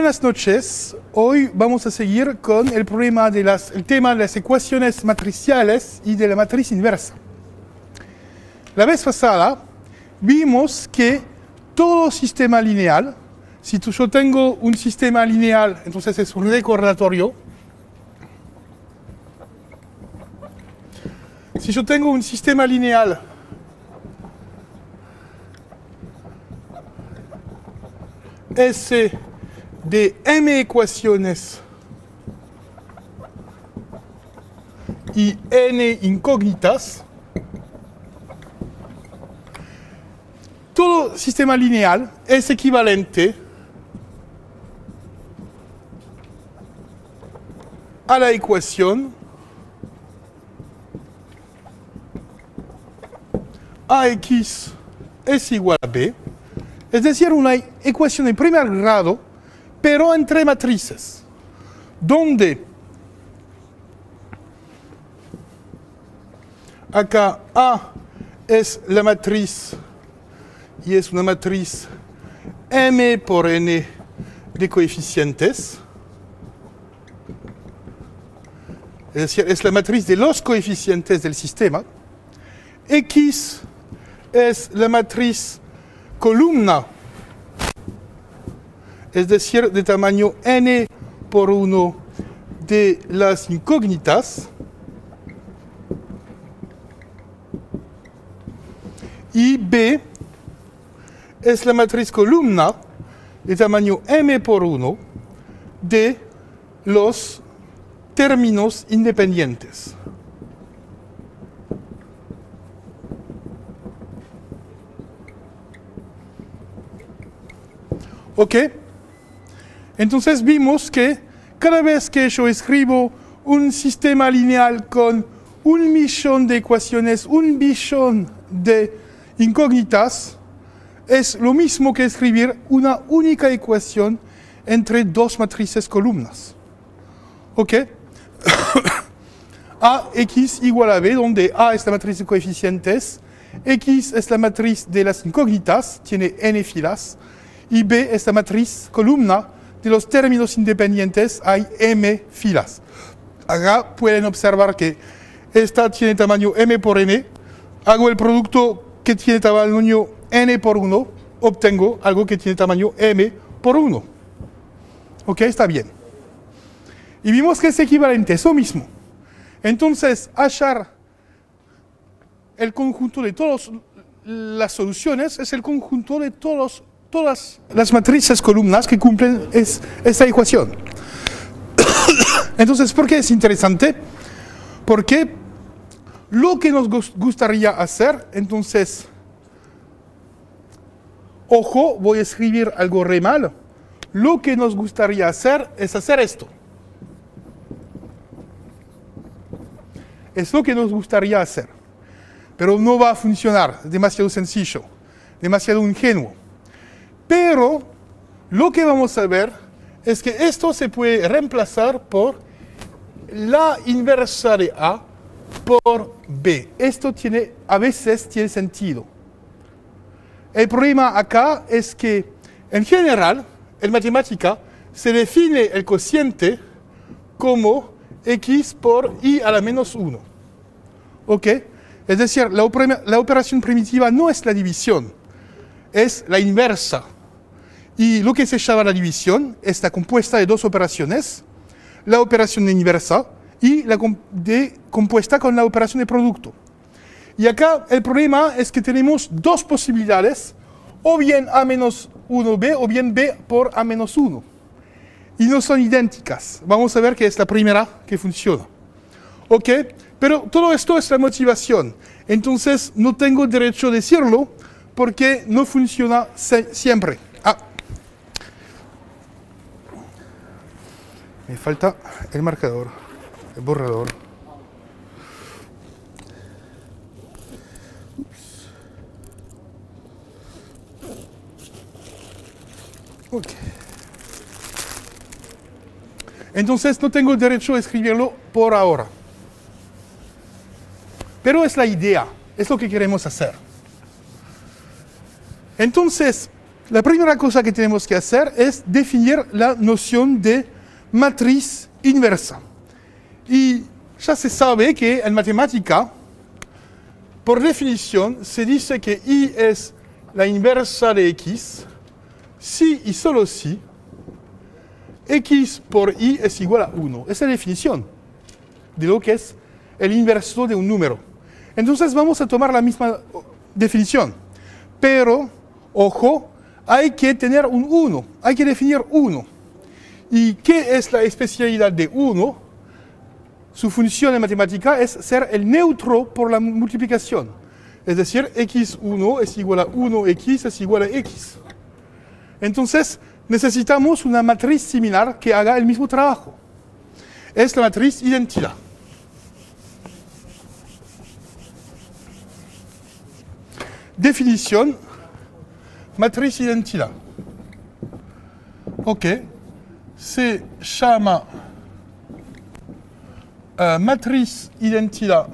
Buenas noches. Hoy vamos a seguir con el, problema de las, el tema de las ecuaciones matriciales y de la matriz inversa. La vez pasada vimos que todo sistema lineal, si yo tengo un sistema lineal, entonces es un recorrelatorio. Si yo tengo un sistema lineal S de m ecuaciones y n incógnitas, todo sistema lineal es equivalente a la ecuación AX es igual a B, es decir, una ecuación de primer grado, pero entre matrices, donde acá A es la matriz y es una matriz M por N de coeficientes, es decir, es la matriz de los coeficientes del sistema, X es la matriz columna, es decir, de tamaño n por 1 de las incógnitas, y B es la matriz columna de tamaño m por 1 de los términos independientes. Entonces vimos que cada vez que yo escribo un sistema lineal con un millón de ecuaciones, un billón de incógnitas, es lo mismo que escribir una única ecuación entre dos matrices columnas. ¿Ok? a x igual a b, donde a es la matriz de coeficientes, x es la matriz de las incógnitas, tiene n filas, y B es la matriz columna de los términos independientes, hay M filas. Acá pueden observar que esta tiene tamaño M por N, hago el producto que tiene tamaño N por 1, obtengo algo que tiene tamaño M por 1. ¿Ok? Está bien. Y vimos que es equivalente, eso mismo. Entonces, hallar el conjunto de todas las soluciones es el conjunto de todos todas las matrices columnas que cumplen es, esta ecuación. Entonces, ¿por qué es interesante? Porque lo que nos gustaría hacer, entonces, ojo, voy a escribir algo re mal. Lo que nos gustaría hacer es hacer esto. Es lo que nos gustaría hacer. Pero no va a funcionar, es demasiado sencillo, demasiado ingenuo. Pero lo que vamos a ver es que esto se puede reemplazar por la inversa de A por B. Esto tiene, a veces tiene sentido. El problema acá es que, en general, en matemática, se define el cociente como x por i a la menos 1. ¿Ok? Es decir, la operación primitiva no es la división, es la inversa. Y lo que se llama la división está compuesta de dos operaciones, la operación inversa y la de, compuesta con la operación de producto. Y acá el problema es que tenemos dos posibilidades, o bien A menos 1B o bien B por A menos 1. Y no son idénticas. Vamos a ver que es la primera que funciona. ¿Ok? Pero todo esto es la motivación. Entonces no tengo derecho a decirlo porque no funciona siempre. Ah, Me falta el marcador, el borrador. Entonces no tengo derecho a escribirlo por ahora. Pero es la idea, es lo que queremos hacer. Entonces, la primera cosa que tenemos que hacer es definir la noción de matriz inversa. Y ya se sabe que en matemática, por definición, se dice que y es la inversa de x si y solo si x por y es igual a 1. Esa es la definición de lo que es el inverso de un número. Entonces vamos a tomar la misma definición. Pero, ojo, hay que tener un 1, hay que definir 1. ¿Y qué es la especialidad de 1? Su función en matemática es ser el neutro por la multiplicación. Es decir, x1 es igual a 1x es igual a x. Entonces, necesitamos una matriz similar que haga el mismo trabajo. Es la matriz identidad. Definición, matriz identidad. Ok, se llama uh, matriz identidad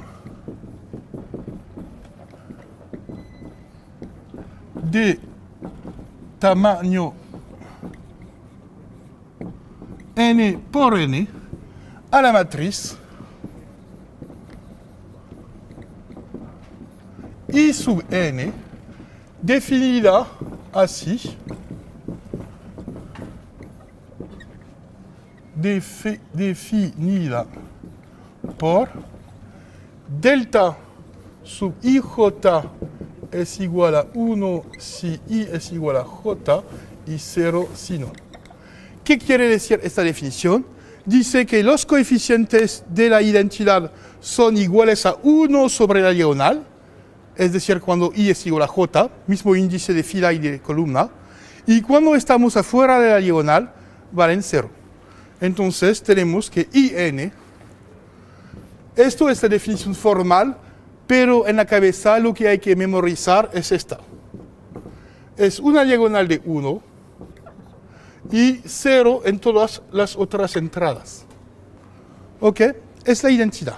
de tamaño n. Por n a la matriz I sub n. Definida así definida por delta sub ij es igual a 1 si i es igual a j y 0 si no. ¿Qué quiere decir esta definición? Dice que los coeficientes de la identidad son iguales a 1 sobre la diagonal, es decir, cuando i es igual a j, mismo índice de fila y de columna, y cuando estamos afuera de la diagonal, valen 0. Entonces tenemos que in, esto es la definición formal, pero en la cabeza lo que hay que memorizar es esta. Es una diagonal de 1 y 0 en todas las otras entradas. ¿Ok? Es la identidad.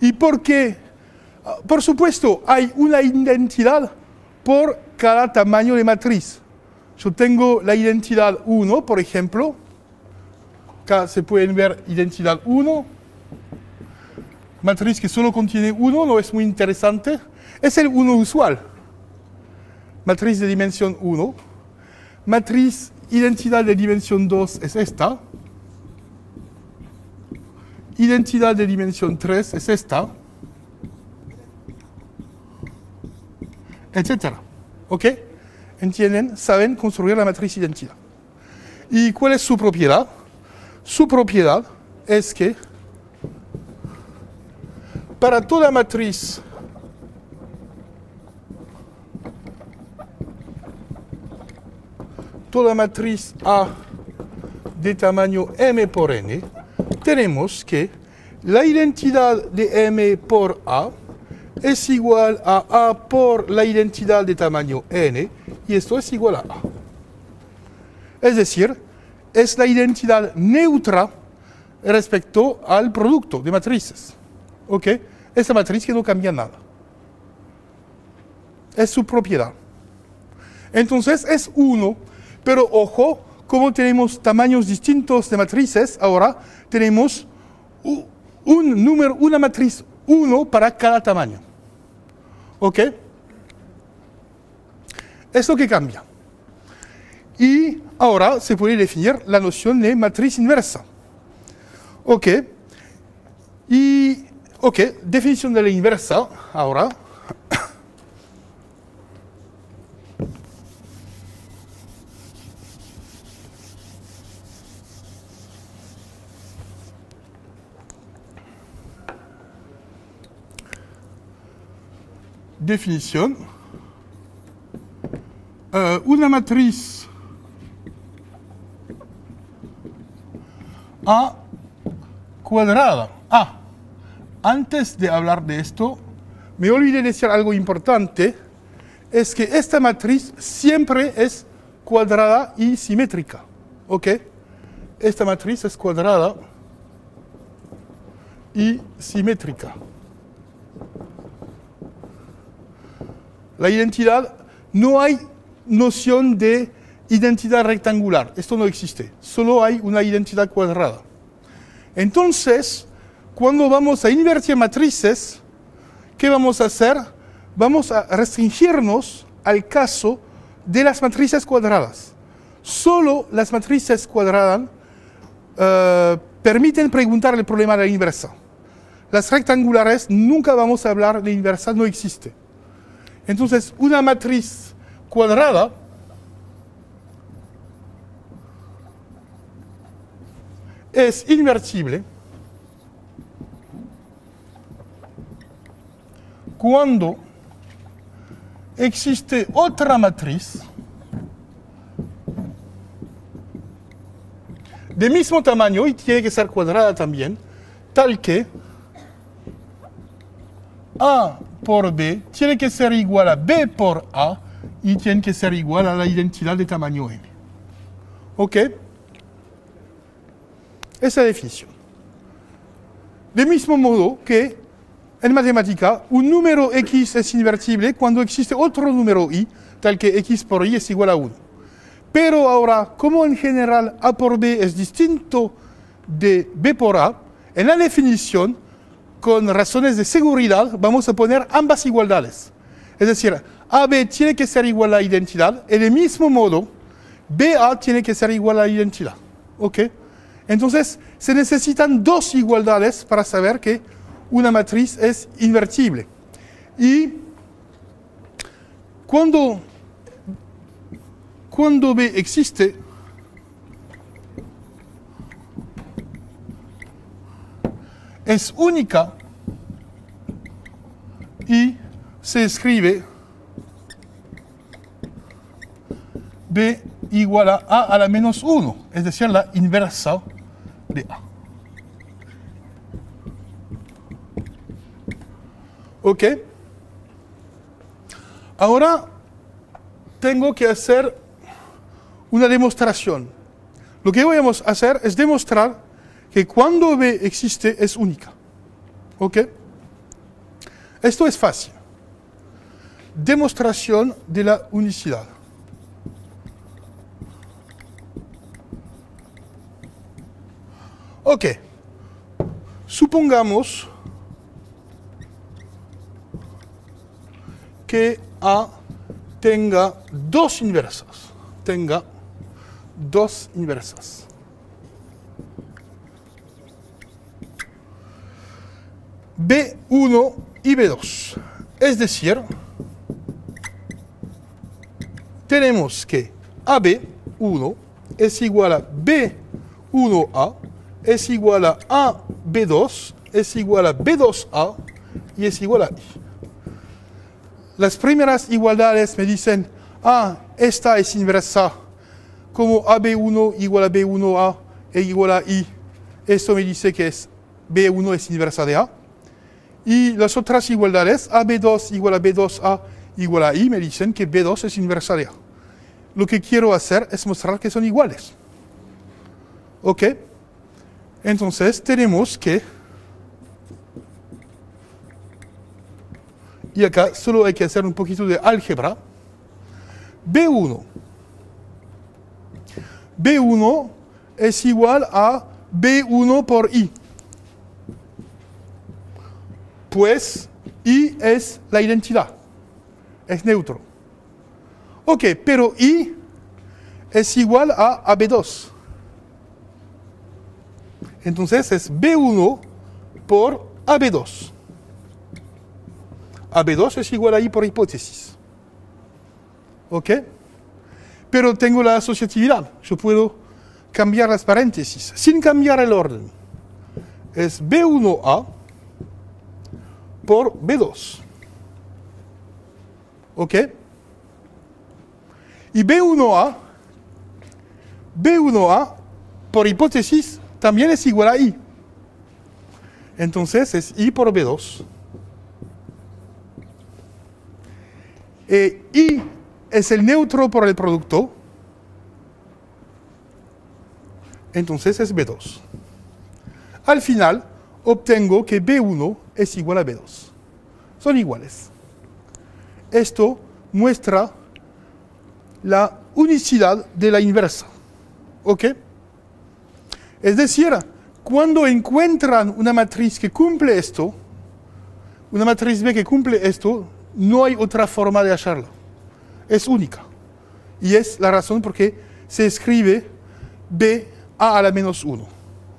¿Y por qué? Ah, por supuesto, hay una identidad por cada tamaño de matriz. Yo tengo la identidad 1, por ejemplo. Acá se pueden ver identidad 1 matriz que solo contiene 1 no es muy interesante. Es el 1 usual. Matriz de dimensión 1. Matriz identidad de dimensión 2 es esta. Identidad de dimensión 3 es esta. Etcétera. ¿Ok? ¿Entienden? Saben construir la matriz identidad. ¿Y cuál es su propiedad? Su propiedad es que para toda matriz toda matriz A de tamaño m por n, tenemos que la identidad de m por A es igual a A por la identidad de tamaño n, y esto es igual a A. Es decir, es la identidad neutra respecto al producto de matrices. ¿Ok? Esta matriz que no cambia nada. Es su propiedad. Entonces es 1, pero ojo, como tenemos tamaños distintos de matrices, ahora tenemos un número, una matriz 1 para cada tamaño. ¿Ok? Es lo que cambia. Y ahora se puede definir la noción de matriz inversa. ¿Ok? Y Ok, definición de la inversa ahora. Definición. Uh, una matriz A cuadrada. A antes de hablar de esto, me olvidé decir algo importante, es que esta matriz siempre es cuadrada y simétrica. ¿Ok? Esta matriz es cuadrada y simétrica. La identidad, no hay noción de identidad rectangular. Esto no existe. Solo hay una identidad cuadrada. Entonces, cuando vamos a invertir matrices, ¿qué vamos a hacer? Vamos a restringirnos al caso de las matrices cuadradas. Solo las matrices cuadradas eh, permiten preguntar el problema de la inversa. Las rectangulares nunca vamos a hablar de inversa, no existe. Entonces, una matriz cuadrada es invertible cuando existe otra matriz de mismo tamaño y tiene que ser cuadrada también, tal que A por B tiene que ser igual a B por A y tiene que ser igual a la identidad de tamaño n. ¿Ok? Esa definición. De mismo modo que en matemática, un número x es invertible cuando existe otro número y, tal que x por y es igual a 1. Pero ahora, como en general A por B es distinto de B por A, en la definición, con razones de seguridad, vamos a poner ambas igualdades. Es decir, AB tiene que ser igual a la identidad, y del mismo modo, BA tiene que ser igual a la identidad. ¿Ok? Entonces, se necesitan dos igualdades para saber que una matriz es invertible. Y cuando cuando B existe, es única y se escribe B igual a A a la menos 1, es decir, la inversa. ¿Ok? Ahora tengo que hacer una demostración. Lo que vamos a hacer es demostrar que cuando B existe es única. ¿Ok? Esto es fácil. Demostración de la unicidad. Ok. Supongamos que A tenga dos inversas. Tenga dos inversas. B1 y B2. Es decir, tenemos que AB1 es igual a B1A, es igual a AB2, es igual a B2A y es igual a I. Las primeras igualdades me dicen, ah, esta es inversa como AB1 igual a B1A e igual a I, esto me dice que es B1 es inversa de A. Y las otras igualdades, AB2 igual a B2A igual a I, me dicen que B2 es inversa de A. Lo que quiero hacer es mostrar que son iguales. ¿Ok? Entonces tenemos que... Y acá solo hay que hacer un poquito de álgebra. B1 B1 es igual a B1 por I. Pues I es la identidad, es neutro. Ok, pero I es igual a AB2. Entonces es B1 por AB2. AB2 es igual a I por hipótesis. ¿Ok? pero tengo la asociatividad. Yo puedo cambiar las paréntesis sin cambiar el orden. Es B1A por B2. ¿Ok? Y B1A, B1A por hipótesis también es igual a I. Entonces es I por B2. E I es el neutro por el producto, entonces es B2. Al final, obtengo que B1 es igual a B2. Son iguales. Esto muestra la unicidad de la inversa. ¿Ok? Es decir, cuando encuentran una matriz que cumple esto, una matriz B que cumple esto, no hay otra forma de hallarla. Es única. Y es la razón por qué se escribe B A a la menos 1.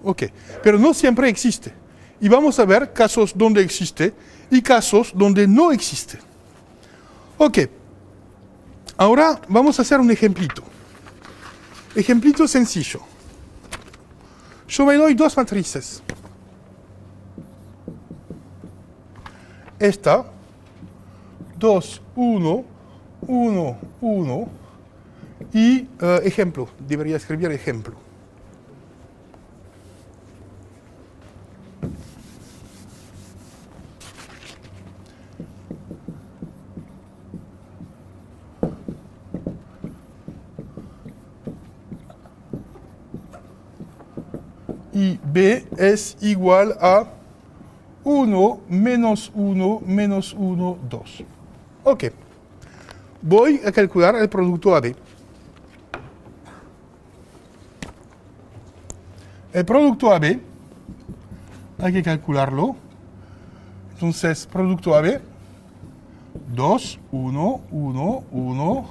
Ok. Pero no siempre existe. Y vamos a ver casos donde existe y casos donde no existe. Ok. Ahora vamos a hacer un ejemplito. Ejemplito sencillo. Yo me doy dos matrices. Esta, 2, 1, 1, 1 y eh, ejemplo. Debería escribir ejemplo. y B es igual a 1 menos 1 menos 1, 2. Ok. Voy a calcular el producto AB. El producto AB, hay que calcularlo. Entonces, producto AB, 2, 1, 1, 1.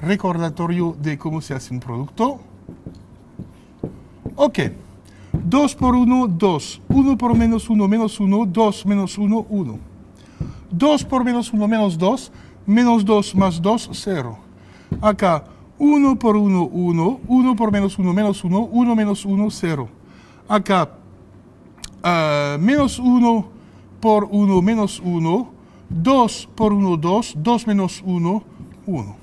Recordatorio de cómo se hace un producto. Ok. 2 por 1, 2. 1 por menos 1, menos 1. 2 menos 1, 1. 2 por menos 1, menos 2. Menos 2 más 2, 0. Acá, 1 por 1, 1. 1 por menos 1, menos 1. 1 menos 1, 0. Acá, uh, menos 1 por 1, menos 1. 2 por 1, 2. 2 menos 1, 1.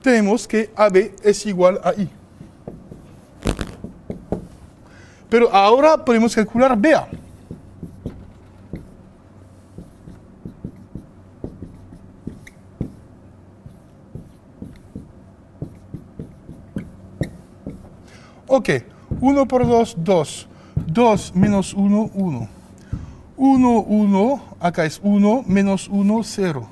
Tenemos que AB es igual a I. Pero ahora podemos calcular BA. Ok, 1 por 2, 2. 2 menos 1, 1. 1, 1, acá es 1, menos 1, 0.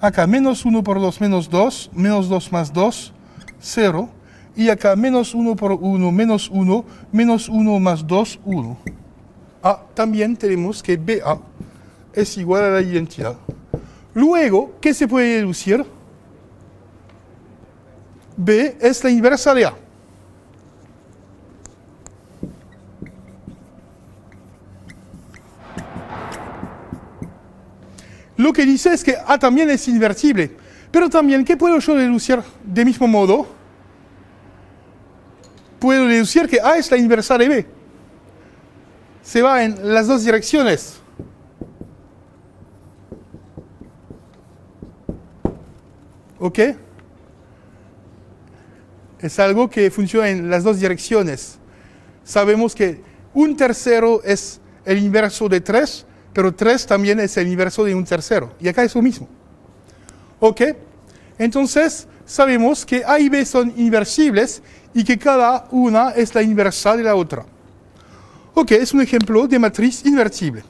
Acá menos 1 por 2, menos 2, menos 2 más 2, 0 y acá menos 1 por 1, menos 1, menos 1 más 2, 1. Ah, también tenemos que BA es igual a la identidad. Luego, ¿qué se puede deducir? B es la inversa de A. Lo que dice es que A también es invertible. Pero también, ¿qué puedo yo deducir de mismo modo? Puedo deducir que A es la inversa de B. Se va en las dos direcciones. ¿Ok? Es algo que funciona en las dos direcciones. Sabemos que un tercero es el inverso de 3, pero 3 también es el inverso de un tercero. Y acá es lo mismo. ¿Ok? Entonces, sabemos que A y B son inversibles y que cada una es la inversa de la otra. Ok, es un ejemplo de matriz invertible.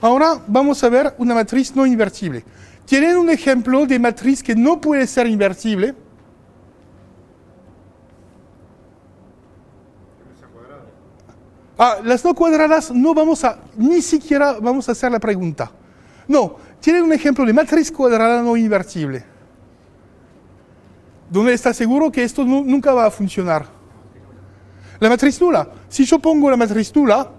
Ahora vamos a ver una matriz no invertible. ¿Tienen un ejemplo de matriz que no puede ser invertible? Ah, las no cuadradas no vamos a, ni siquiera vamos a hacer la pregunta. No, tienen un ejemplo de matriz cuadrada no invertible donde está seguro que esto nunca va a funcionar. La matriz nula. Si yo pongo la matriz nula,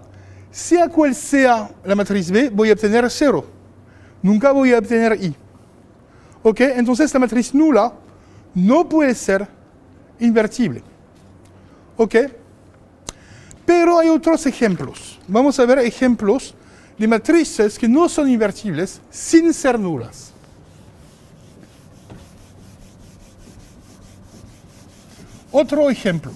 sea cual sea la matriz B, voy a obtener 0. Nunca voy a obtener I. ¿Ok? Entonces la matriz nula no puede ser invertible. ¿Ok? Pero hay otros ejemplos. Vamos a ver ejemplos de matrices que no son invertibles sin ser nulas. Otro ejemplo.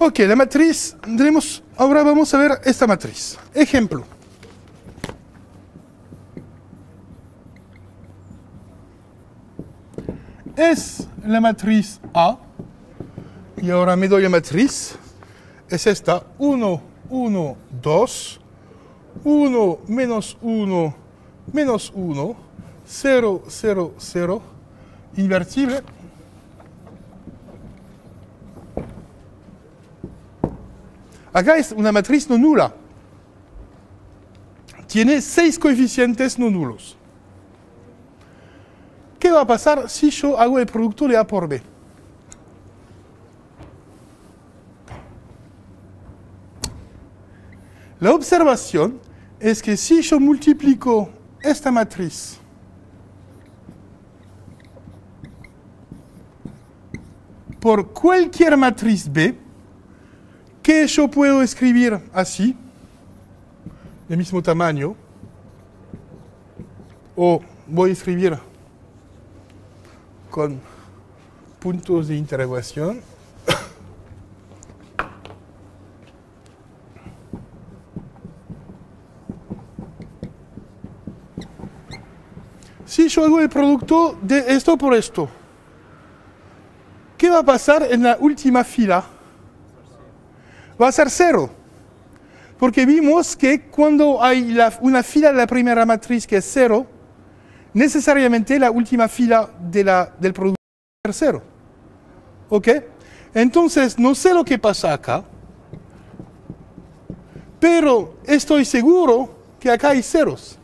Ok, la matriz, tenemos Ahora vamos a ver esta matriz. Ejemplo. Es la matriz A. Y ahora me doy la matriz. Es esta 1, 1, 2. 1, menos 1, menos 1. 0, 0, 0. Invertible. Acá es una matriz no nula. Tiene seis coeficientes no nulos. ¿Qué va a pasar si yo hago el producto de A por B? La observación es que si yo multiplico esta matriz por cualquier matriz B, que yo puedo escribir así, de mismo tamaño, o voy a escribir con puntos de interrogación. Si yo hago el producto de esto por esto, ¿qué va a pasar en la última fila? Va a ser cero. Porque vimos que cuando hay una fila de la primera matriz que es cero, necesariamente la última fila de la, del producto va a ser cero. ¿Ok? Entonces, no sé lo que pasa acá, pero estoy seguro que acá hay ceros.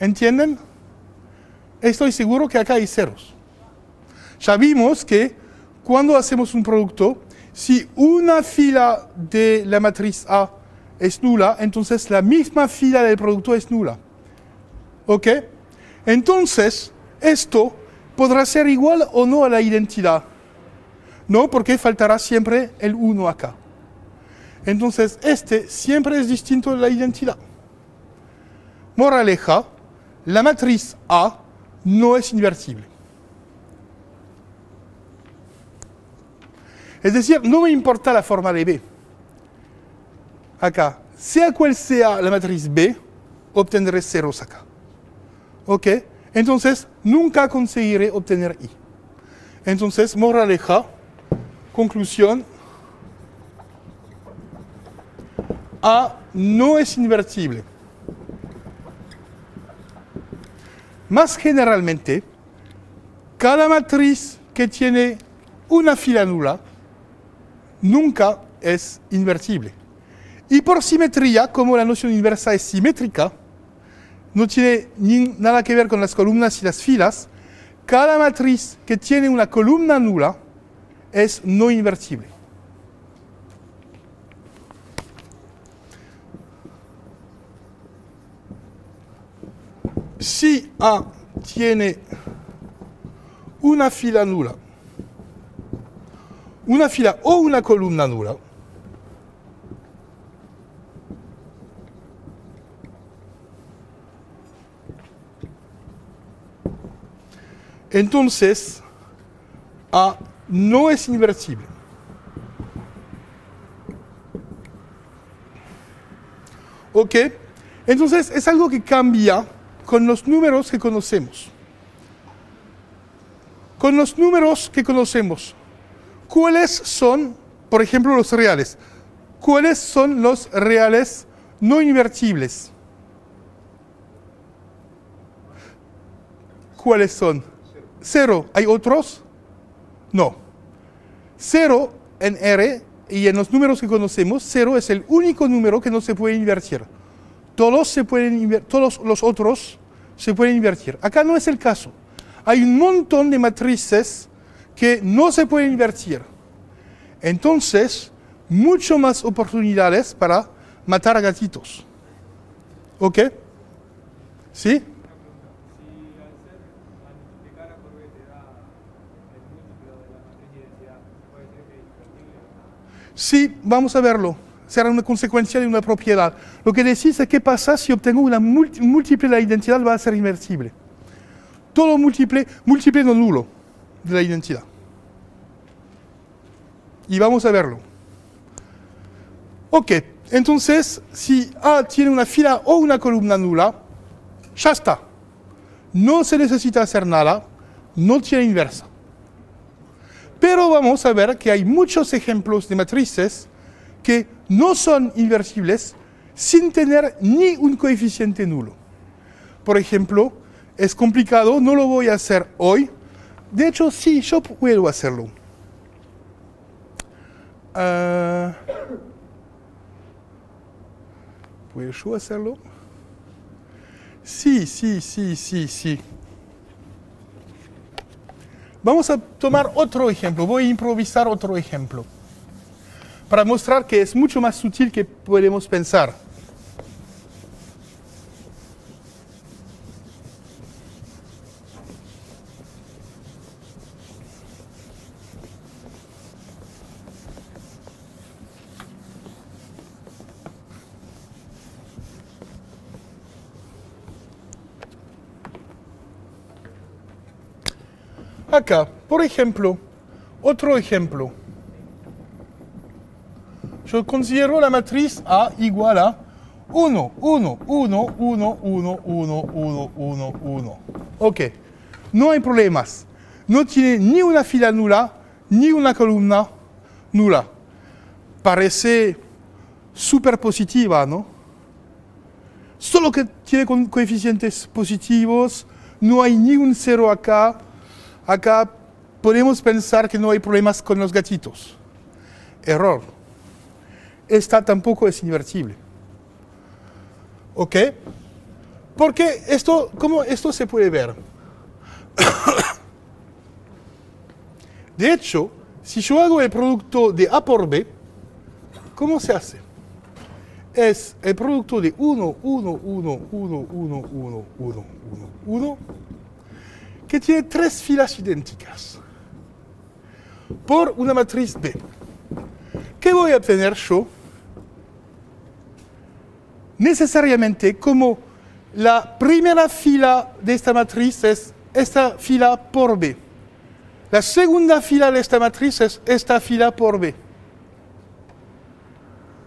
¿Entienden? Estoy seguro que acá hay ceros. Ya vimos que cuando hacemos un producto, si una fila de la matriz A es nula, entonces la misma fila del producto es nula. ¿Ok? Entonces, esto podrá ser igual o no a la identidad. No, porque faltará siempre el 1 acá. Entonces, este siempre es distinto de la identidad. Moraleja, la matriz A no es inversible. Es decir, no me importa la forma de B. Acá, sea cual sea la matriz B, obtendré ceros acá. ¿Ok? Entonces, nunca conseguiré obtener I. Entonces, moraleja, conclusión, A no es invertible. Más generalmente, cada matriz que tiene una fila nula nunca es invertible. Y por simetría, como la noción inversa es simétrica, no tiene nada que ver con las columnas y las filas, cada matriz que tiene una columna nula es no invertible. Si A tiene una fila nula, una fila o una columna nula, entonces A no es invertible. ¿Ok? Entonces es algo que cambia con los números que conocemos. Con los números que conocemos, ¿cuáles son, por ejemplo, los reales? ¿Cuáles son los reales no invertibles? ¿Cuáles son? Cero. ¿Hay otros? No. Cero en R y en los números que conocemos, cero es el único número que no se puede invertir. Todos, se pueden todos los otros se pueden invertir. Acá no es el caso. Hay un montón de matrices que no se pueden invertir. Entonces, mucho más oportunidades para matar a gatitos. ¿Ok? ¿Sí? Sí, vamos a verlo. Será una consecuencia de una propiedad. Lo que decís es qué pasa si obtengo una múltiple de la identidad va a ser inversible. Todo múltiple, múltiple no nulo de la identidad. Y vamos a verlo. Ok, entonces si A tiene una fila o una columna nula, ya está. No se necesita hacer nada, no tiene inversa. Pero vamos a ver que hay muchos ejemplos de matrices que no son inversibles sin tener ni un coeficiente nulo. Por ejemplo, es complicado, no lo voy a hacer hoy. De hecho, sí, yo puedo hacerlo. Uh, ¿Puedo hacerlo? Sí, sí, sí, sí, sí. Vamos a tomar otro ejemplo, voy a improvisar otro ejemplo, para mostrar que es mucho más sutil que podemos pensar. Acá, por ejemplo, otro ejemplo. Yo considero la matriz A igual a 1, 1, 1, 1, 1, 1, 1, 1, 1. Ok, no hay problemas. No tiene ni una fila nula, ni una columna nula. Parece súper positiva, ¿no? Solo que tiene coeficientes positivos, no hay ni un cero acá, acá podemos pensar que no hay problemas con los gatitos. Error. Esta tampoco es invertible. ¿Ok? Porque esto, ¿cómo esto se puede ver? de hecho, si yo hago el producto de A por B, ¿cómo se hace? Es el producto de 1, 1, 1, 1, 1, 1, 1, 1, 1, que tiene tres filas idénticas por una matriz B. ¿Qué voy a obtener yo? Necesariamente, como la primera fila de esta matriz es esta fila por B. La segunda fila de esta matriz es esta fila por B.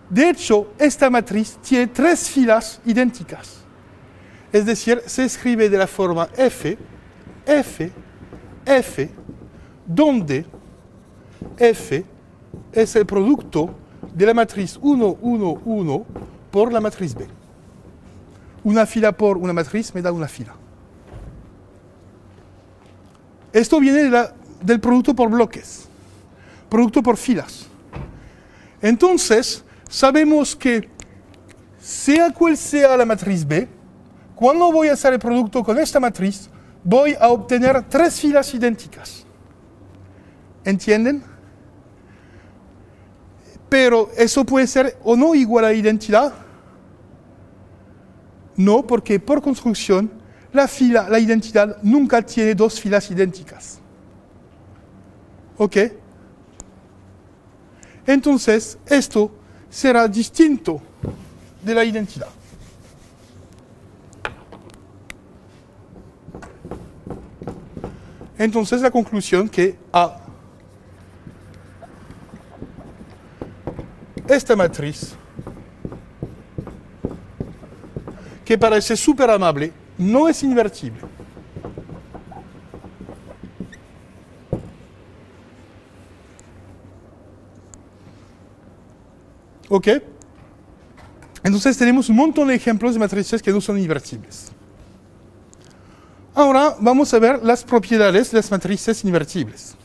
De hecho, esta matriz tiene tres filas idénticas. Es decir, se escribe de la forma F F, F, donde F es el producto de la matriz 1, 1, 1 por la matriz B. Una fila por una matriz me da una fila. Esto viene del producto por bloques, producto por filas. Entonces, sabemos que sea cual sea la matriz B, cuando voy a hacer el producto con esta matriz, voy a obtener tres filas idénticas. ¿Entienden? Pero eso puede ser o no igual a identidad. No, porque por construcción la fila, la identidad nunca tiene dos filas idénticas. ¿Ok? Entonces, esto será distinto de la identidad. Entonces la conclusión que a esta matriz, que parece súper amable, no es invertible. ¿Ok? Entonces tenemos un montón de ejemplos de matrices que no son invertibles. Ahora vamos a ver las propiedades de las matrices invertibles.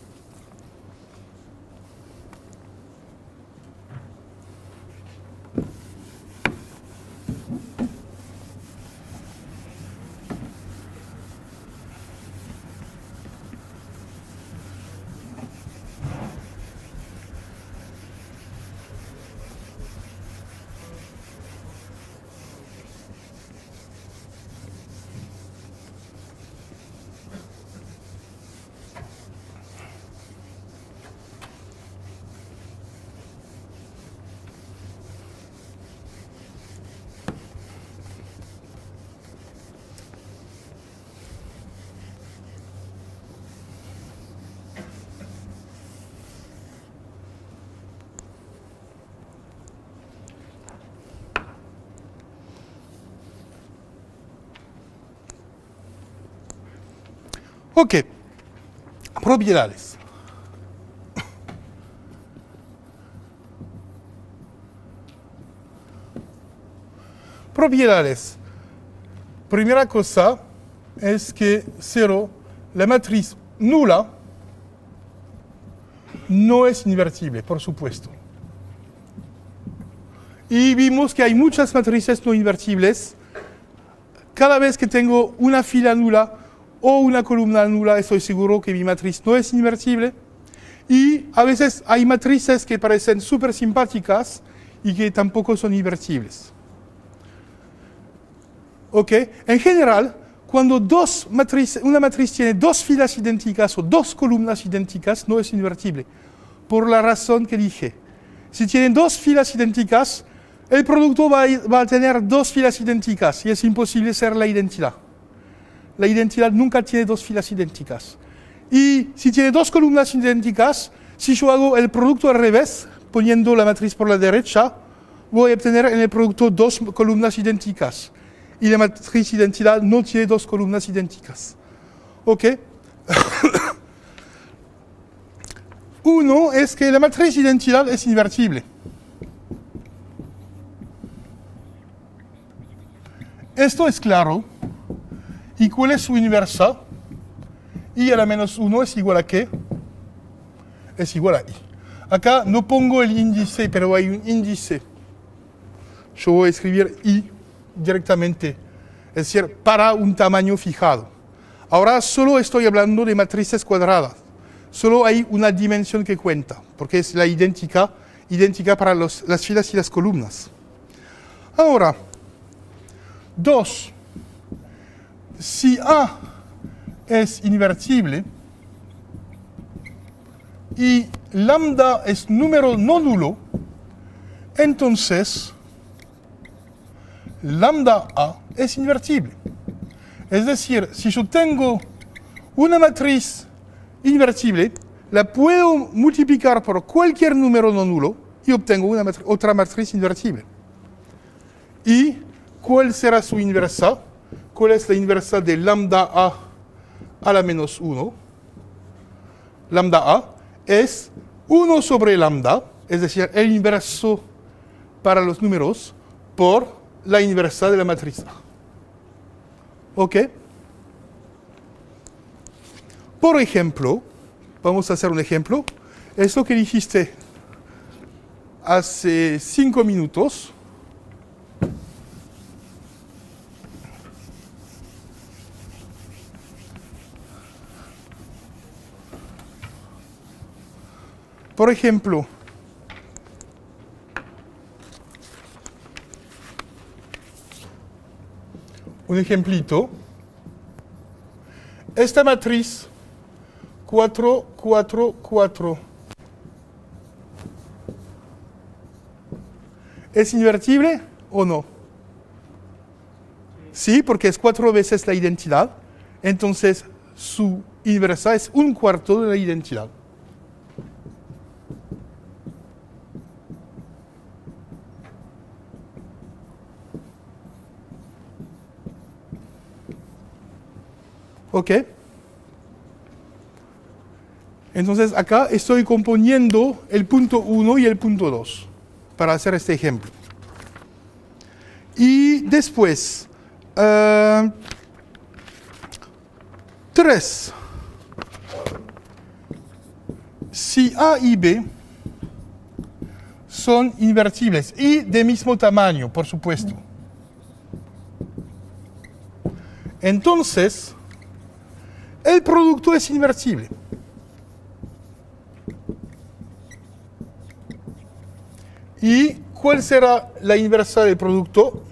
Ok, propiedades. Propiedades. Primera cosa es que cero, la matriz nula, no es invertible, por supuesto. Y vimos que hay muchas matrices no invertibles. Cada vez que tengo una fila nula o una columna nula, estoy seguro que mi matriz no es invertible. Y a veces hay matrices que parecen súper simpáticas y que tampoco son invertibles. ¿Ok? En general, cuando dos matrices, una matriz tiene dos filas idénticas o dos columnas idénticas, no es invertible. Por la razón que dije. Si tienen dos filas idénticas, el producto va a tener dos filas idénticas y es imposible ser la identidad. La identidad nunca tiene dos filas idénticas. Y si tiene dos columnas idénticas, si yo hago el producto al revés, poniendo la matriz por la derecha, voy a obtener en el producto dos columnas idénticas. Y la matriz identidad no tiene dos columnas idénticas. ¿Ok? Uno es que la matriz identidad es invertible. Esto es claro. ¿Y cuál es su inversa? y a la menos 1 es igual a qué? Es igual a i. Acá no pongo el índice, pero hay un índice. Yo voy a escribir i directamente, es decir, para un tamaño fijado. Ahora solo estoy hablando de matrices cuadradas. Solo hay una dimensión que cuenta, porque es la idéntica, idéntica para las filas y las columnas. Ahora, 2. Si A es invertible y lambda es número no nulo, entonces lambda A es invertible. Es decir, si yo tengo una matriz invertible, la puedo multiplicar por cualquier número no nulo y obtengo una otra matriz invertible. ¿Y cuál será su inversa? ¿Cuál es la inversa de lambda A a la menos 1, lambda A, es 1 sobre lambda, es decir, el inverso para los números, por la inversa de la matriz A. ¿Ok? Por ejemplo, vamos a hacer un ejemplo. Es lo que dijiste hace 5 minutos. Por ejemplo, un ejemplito. Esta matriz 4, 4, 4 ¿Es invertible o no? Sí, porque es cuatro veces la identidad. Entonces su inversa es un cuarto de la identidad. ¿Ok? Entonces acá estoy componiendo el punto 1 y el punto 2 para hacer este ejemplo. Y después, 3. Eh, si A y B son invertibles y de mismo tamaño, por supuesto. Entonces, el producto es invertible. ¿Y cuál será la inversa del producto?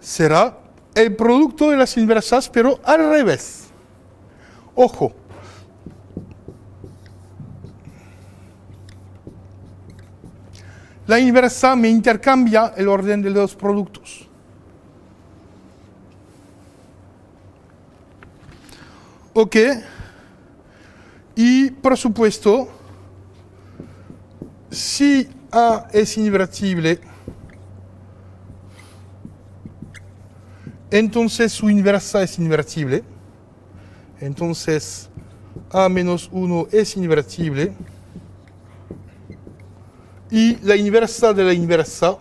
Será el producto de las inversas, pero al revés. Ojo, la inversa me intercambia el orden de los productos. Ok. Y por supuesto, si A es invertible, entonces su inversa es invertible. Entonces A menos 1 es invertible. Y la inversa de la inversa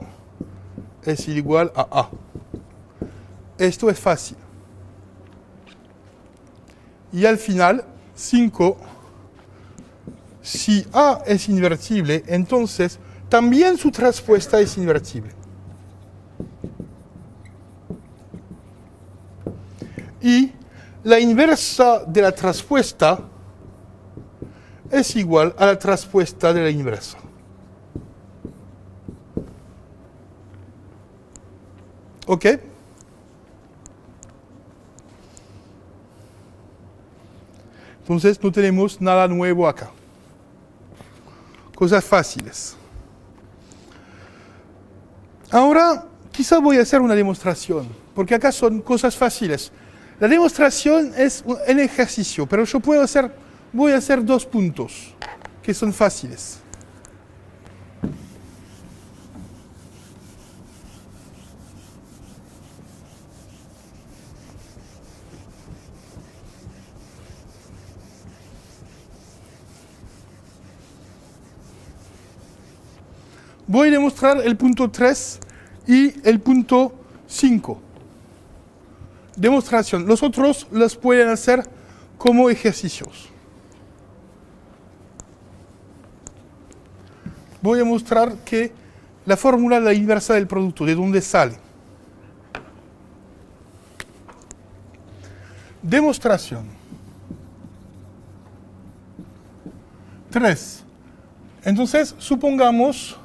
es igual a A. Esto es fácil. Y al final, 5, si A es invertible, entonces también su respuesta es invertible. Y la inversa de la respuesta es igual a la respuesta de la inversa. ¿Ok? Entonces no tenemos nada nuevo acá. Cosas fáciles. Ahora, quizá voy a hacer una demostración, porque acá son cosas fáciles. La demostración es un ejercicio, pero yo puedo hacer, voy a hacer dos puntos que son fáciles. Voy a demostrar el punto 3 y el punto 5. Demostración. Los otros los pueden hacer como ejercicios. Voy a mostrar que la fórmula de la inversa del producto, de dónde sale. Demostración. 3. Entonces, supongamos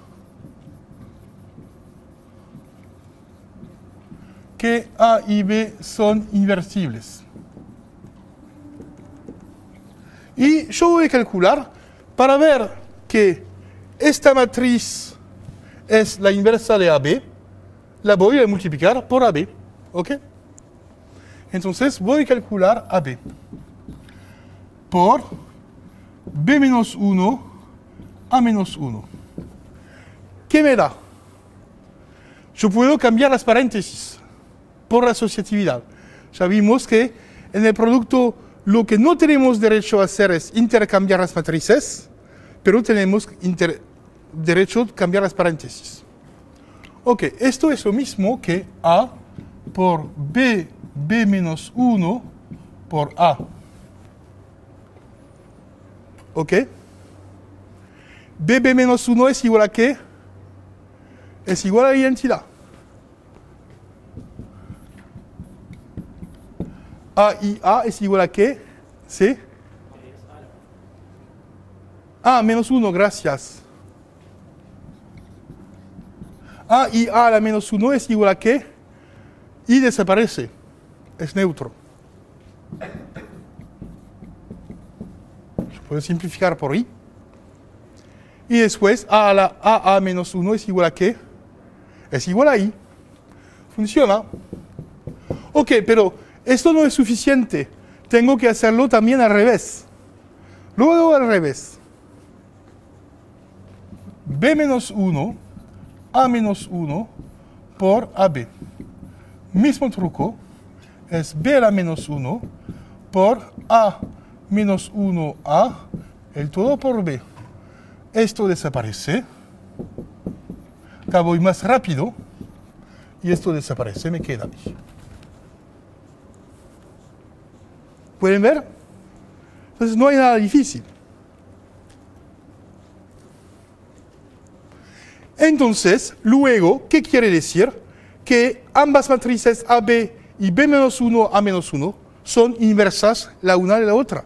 que A y B son inversibles. Y yo voy a calcular para ver que esta matriz es la inversa de AB, la voy a multiplicar por AB. ¿Ok? Entonces voy a calcular AB por B menos 1 A menos 1. ¿Qué me da? Yo puedo cambiar las paréntesis por asociatividad. Ya que en el producto lo que no tenemos derecho a hacer es intercambiar las matrices, pero tenemos derecho a cambiar las paréntesis. Ok, esto es lo mismo que A por B, B menos 1 por A. ¿Ok? B, B menos 1 es igual a qué? Es igual a la identidad. A y A es igual a qué? ¿Sí? A menos 1, gracias. A y A a la menos 1 es igual a qué? Y desaparece. Es neutro. Se puede simplificar por I. Y después A a la A a menos 1 es igual a qué? Es igual a I. Funciona. Ok, pero esto no es suficiente. Tengo que hacerlo también al revés. Luego al revés. B menos 1, A menos 1 por AB. Mismo truco, es B a la menos 1 por A menos 1A, el todo por B. Esto desaparece. Acá voy más rápido y esto desaparece, me queda ahí. ¿Pueden ver? Entonces no hay nada difícil. Entonces, luego, ¿qué quiere decir? Que ambas matrices AB y B-1, A-1 son inversas la una de la otra.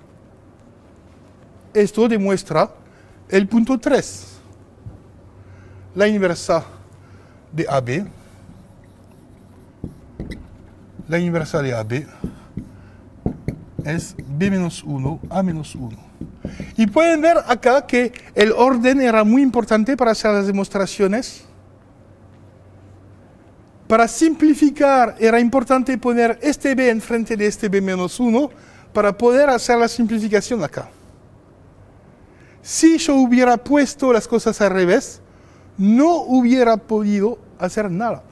Esto demuestra el punto 3. La inversa de AB, la inversa de AB es B menos 1, A menos 1. Y pueden ver acá que el orden era muy importante para hacer las demostraciones. Para simplificar era importante poner este B enfrente de este B menos 1 para poder hacer la simplificación acá. Si yo hubiera puesto las cosas al revés, no hubiera podido hacer nada.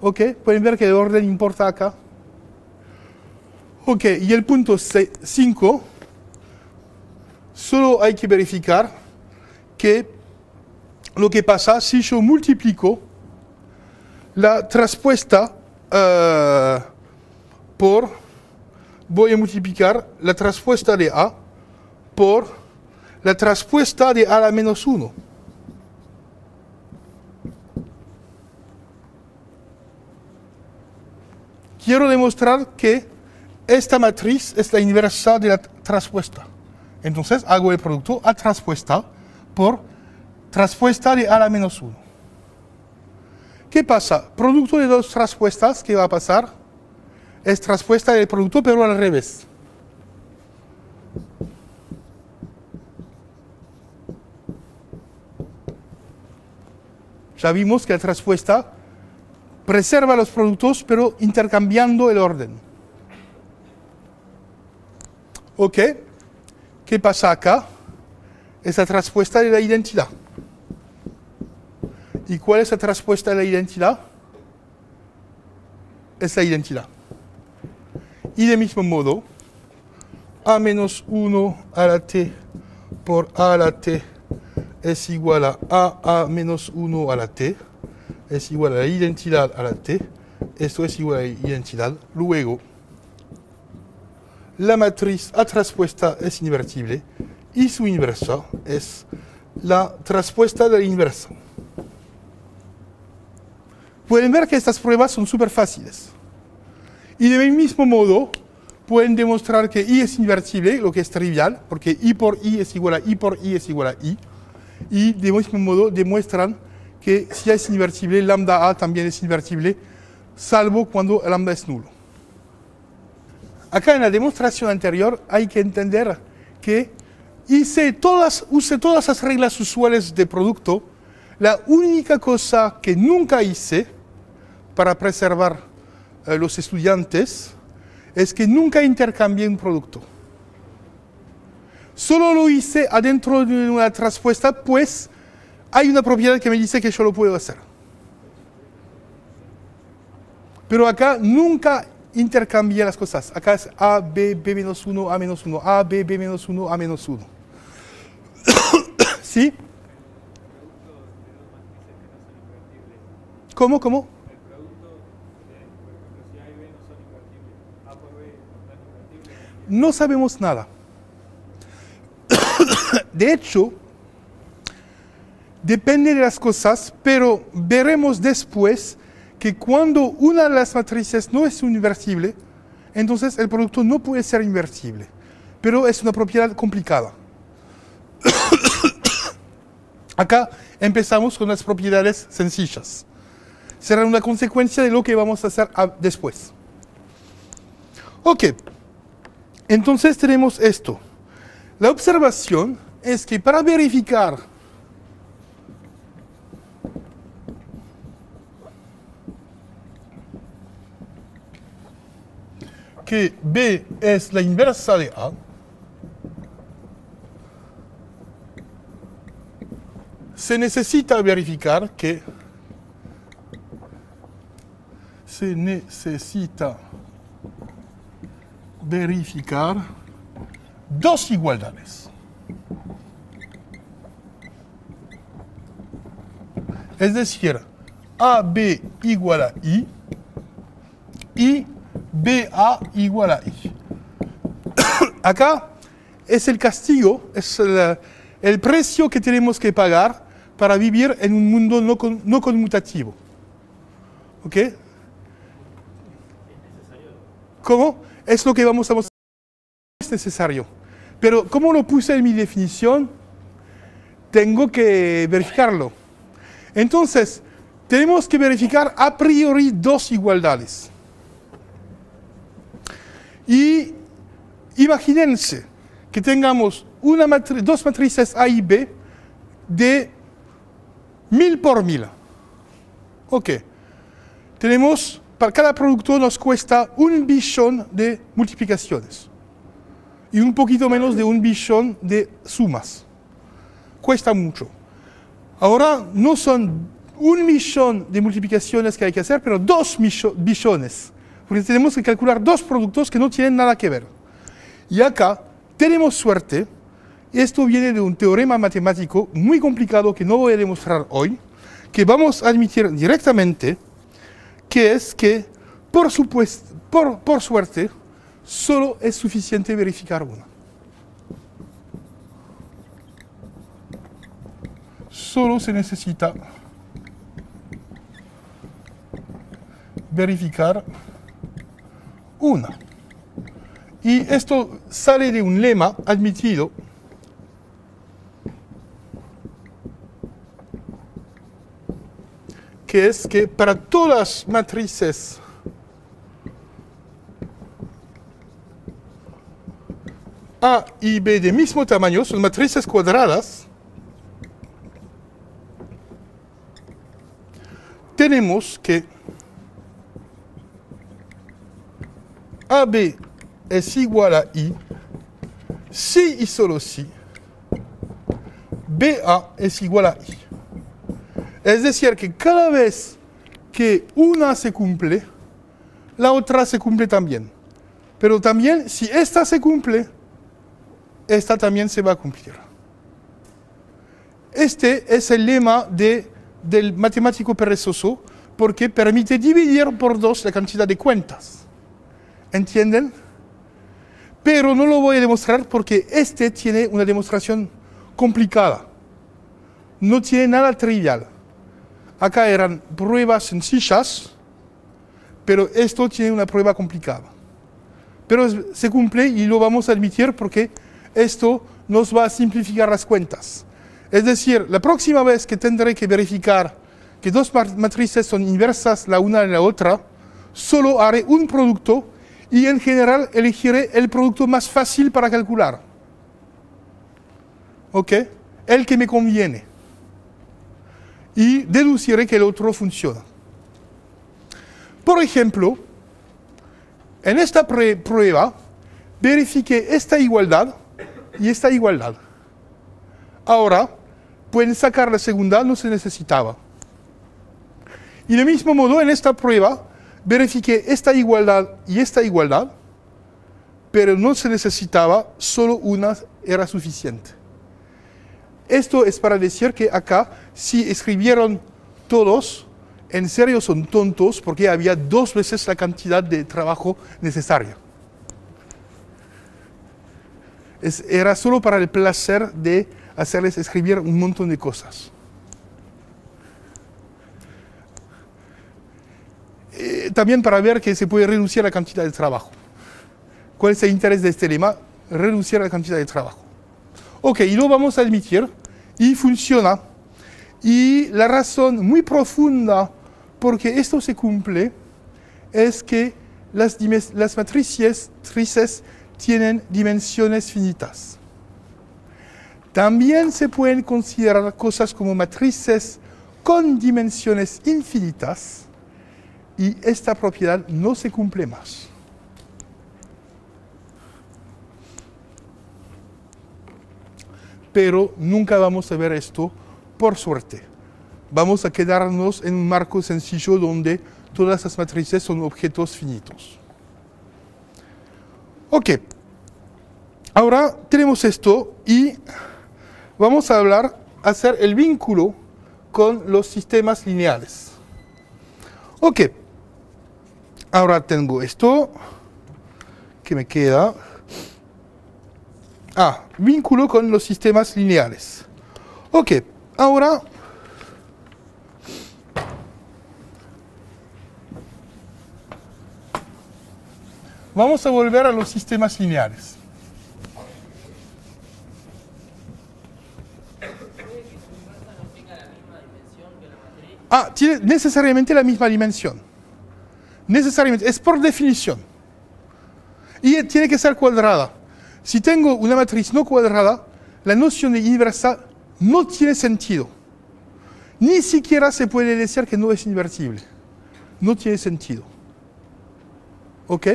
¿Ok? Pueden ver que el orden importa acá. Ok, y el punto 5, solo hay que verificar que lo que pasa si yo multiplico la traspuesta uh, por, voy a multiplicar la traspuesta de A por la traspuesta de A a la menos 1. Quiero demostrar que esta matriz es la inversa de la traspuesta. Entonces hago el producto A traspuesta por traspuesta de A la menos 1. ¿Qué pasa? Producto de dos traspuestas, ¿qué va a pasar? Es traspuesta del producto, pero al revés. Ya vimos que la traspuesta preserva los productos, pero intercambiando el orden. ¿Ok? ¿Qué pasa acá? Es la traspuesta de la identidad. ¿Y cuál es la traspuesta de la identidad? Es la identidad. Y de mismo modo, a menos 1 a la t por a a la t es igual a a a menos 1 a la t, es igual a la identidad a la t, esto es igual a la identidad. Luego, la matriz A traspuesta es invertible y su inversa es la traspuesta de la inversa pueden ver que estas pruebas son súper fáciles. Y del mismo modo, pueden demostrar que i es invertible, lo que es trivial, porque i por i es igual a i por i es igual a i. Y del mismo modo demuestran que si a es invertible, lambda a también es invertible, salvo cuando lambda es nulo. Acá en la demostración anterior hay que entender que hice todas, use todas las reglas usuales de producto. La única cosa que nunca hice para preservar a eh, los estudiantes es que nunca intercambié un producto. Solo lo hice adentro de una traspuesta, pues hay una propiedad que me dice que yo lo puedo hacer. Pero acá nunca intercambié las cosas. Acá es A, B, B menos 1, A menos 1, A, B, B menos 1, A menos 1. ¿Sí? ¿Cómo, cómo? no sabemos nada. de hecho, depende de las cosas, pero veremos después que cuando una de las matrices no es invertible, entonces el producto no puede ser invertible. Pero es una propiedad complicada. Acá empezamos con las propiedades sencillas. Será una consecuencia de lo que vamos a hacer después. Ok, entonces tenemos esto. La observación es que para verificar que B es la inversa de A, se necesita verificar que se necesita verificar dos igualdades. Es decir, AB igual a I BA igual a I. Acá es el castigo, es el, precio que tenemos que pagar para vivir en un mundo no, no conmutativo. ¿Ok? ¿Cómo? es lo que vamos a mostrar. Es necesario. Pero como lo puse en mi definición, tengo que verificarlo. Entonces, tenemos que verificar a priori dos igualdades. Y imagínense que tengamos una dos matrices A y B de mil por mil. Ok. Tenemos para cada producto nos cuesta un billón de multiplicaciones y un poquito menos de un billón de sumas. Cuesta mucho. Ahora no son un millón de multiplicaciones que hay que hacer, pero dos billones. Porque tenemos que calcular dos productos que no tienen nada que ver. Y acá tenemos suerte. Esto viene de un teorema matemático muy complicado que no voy a demostrar hoy, que vamos a admitir directamente, que es que, por, suerte, solo es suficiente verificar una. Solo se necesita verificar una. Y esto sale de un lema admitido que es que para todas las matrices A y B de mismo tamaño, son matrices cuadradas, tenemos que AB es igual a I si y solo si BA es igual a I. Es decir, que cada vez que una se cumple, la otra se cumple también. Pero también si esta se cumple, esta también se va a cumplir. Este es el lema de, del matemático perezoso porque permite dividir por dos la cantidad de cuentas. ¿Entienden? Pero no lo voy a demostrar porque este tiene una demostración complicada. No tiene nada trivial. Acá eran pruebas sencillas, pero esto tiene una prueba complicada. Pero se cumple y lo vamos a admitir porque esto nos va a simplificar las cuentas. Es decir, la próxima vez que tendré que verificar que dos matrices son inversas la una en la otra, solo haré un producto y en general elegiré el producto más fácil para calcular. ¿Ok? El que me conviene. Y deduciré que el otro funciona. Por ejemplo, en esta prueba verifique esta igualdad y esta igualdad. Ahora, pueden sacar la segunda, no se necesitaba. Y de mismo modo, en esta prueba, verifiqué esta igualdad y esta igualdad, pero no se necesitaba, solo una era suficiente. Esto es para decir que acá, si escribieron todos, en serio son tontos porque había dos veces la cantidad de trabajo necesaria. era solo para el placer de hacerles escribir un montón de cosas. Eh, también para ver que se puede reducir la cantidad de trabajo. ¿Cuál es el interés de este lema? Reducir la cantidad de trabajo. Ok, y lo vamos a admitir y funciona. Y la razón muy profunda por que esto se cumple es que las, matrices tienen dimensiones finitas. También se pueden considerar cosas como matrices con dimensiones infinitas y esta propiedad no se cumple más. Pero nunca vamos a ver esto por suerte. Vamos a quedarnos en un marco sencillo donde todas las matrices son objetos finitos. Ok, ahora tenemos esto y vamos a hablar, hacer el vínculo con los sistemas lineales. Ok, Ahora tengo esto que me queda. Ah, vínculo con los sistemas lineales. Ok, ahora vamos a volver a los sistemas lineales. Ah, tiene necesariamente la misma dimensión necesariamente, es por definición. Y tiene que ser cuadrada. Si tengo una matriz no cuadrada, la noción de inversa no tiene sentido. Ni siquiera se puede decir que no es invertible. No tiene sentido. ¿Ok?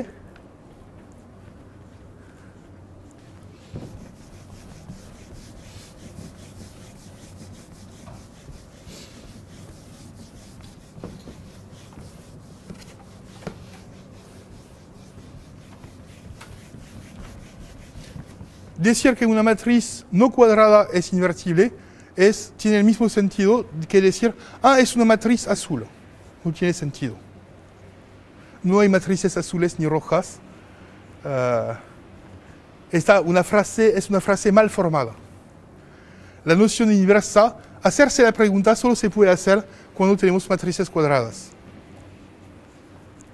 Decir que una matriz no cuadrada es invertible es, tiene el mismo sentido que decir, ah, es una matriz azul. No tiene sentido. No hay matrices azules ni rojas. Ah, esta una frase, es una frase mal formada. La noción inversa, hacerse la pregunta solo se puede hacer cuando tenemos matrices cuadradas.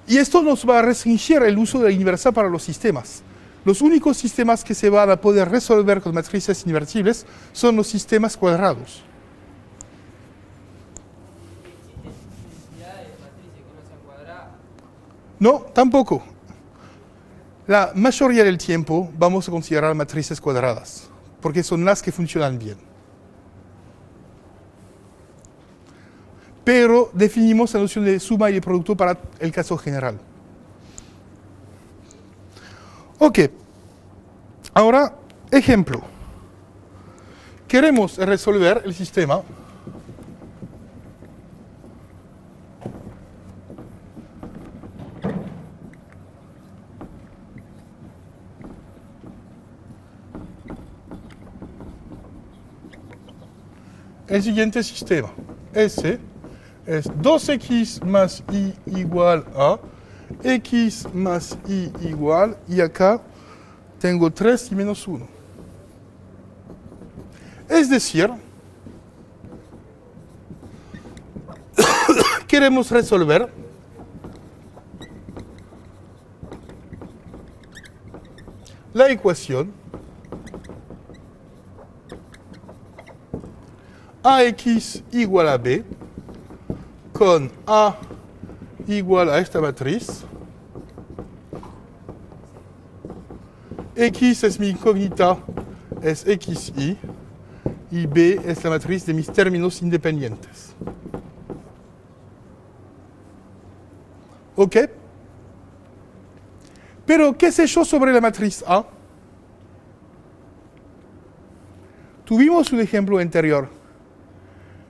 Y esto nos va a restringir el uso de la inversa para los sistemas. Los únicos sistemas que se van a poder resolver con matrices invertibles son los sistemas cuadrados. No, tampoco. La mayoría del tiempo vamos a considerar matrices cuadradas, porque son las que funcionan bien. Pero definimos la noción de suma y de producto para el caso general. Ok, ahora, ejemplo. Queremos resolver el sistema el siguiente sistema. S es 2x más y igual a x más y igual, y acá tengo 3 y menos 1. Es decir, queremos resolver la ecuación ax igual a b con a igual a esta matriz. X es mi incógnita, es xi, y B es la matriz de mis términos independientes. ¿Ok? Pero, ¿qué sé yo sobre la matriz A? Tuvimos un ejemplo anterior.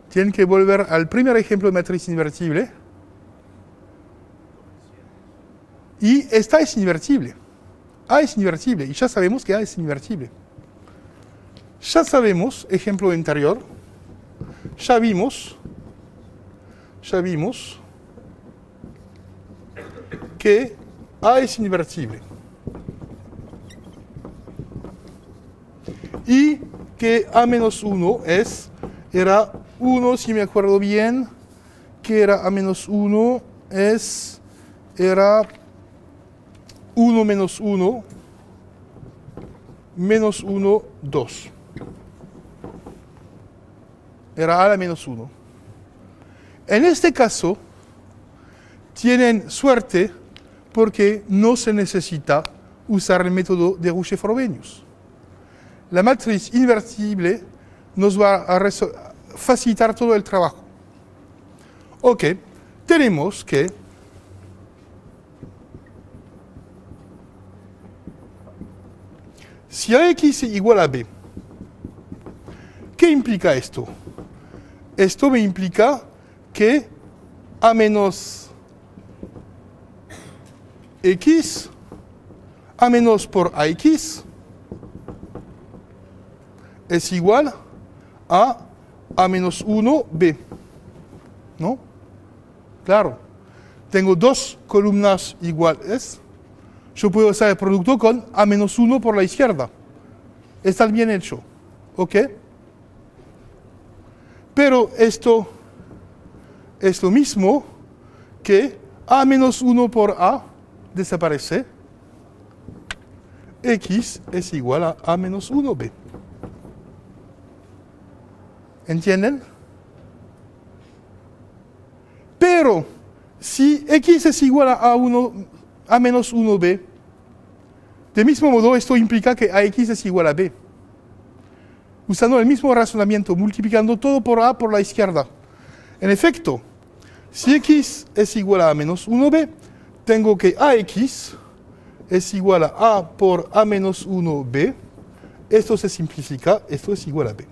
Tienen que volver al primer ejemplo de matriz invertible. Y esta es invertible. A es invertible y ya sabemos que A es invertible. Ya sabemos, ejemplo anterior, ya vimos, ya vimos que A es invertible. Y que A menos 1 es, era 1, si me acuerdo bien, que era A menos 1 es, era 1 menos 1, menos 1, 2. Era a la menos 1. En este caso, tienen suerte porque no se necesita usar el método de Rouchet-Frobenius. La matriz invertible nos va a facilitar todo el trabajo. Ok, tenemos que Si AX es igual a B, ¿qué implica esto? Esto me implica que A menos X, A menos por AX, es igual a A menos 1B. ¿No? Claro. Tengo dos columnas iguales yo puedo hacer el producto con A menos 1 por la izquierda. Está bien hecho. ¿Ok? Pero esto es lo mismo que A menos 1 por A desaparece. X es igual a A menos 1B. ¿Entienden? Pero si X es igual a A1, A menos 1B, de mismo modo, esto implica que AX es igual a B. Usando el mismo razonamiento, multiplicando todo por A por la izquierda. En efecto, si X es igual a menos 1B, tengo que AX es igual a A por A menos 1B. Esto se simplifica, esto es igual a B.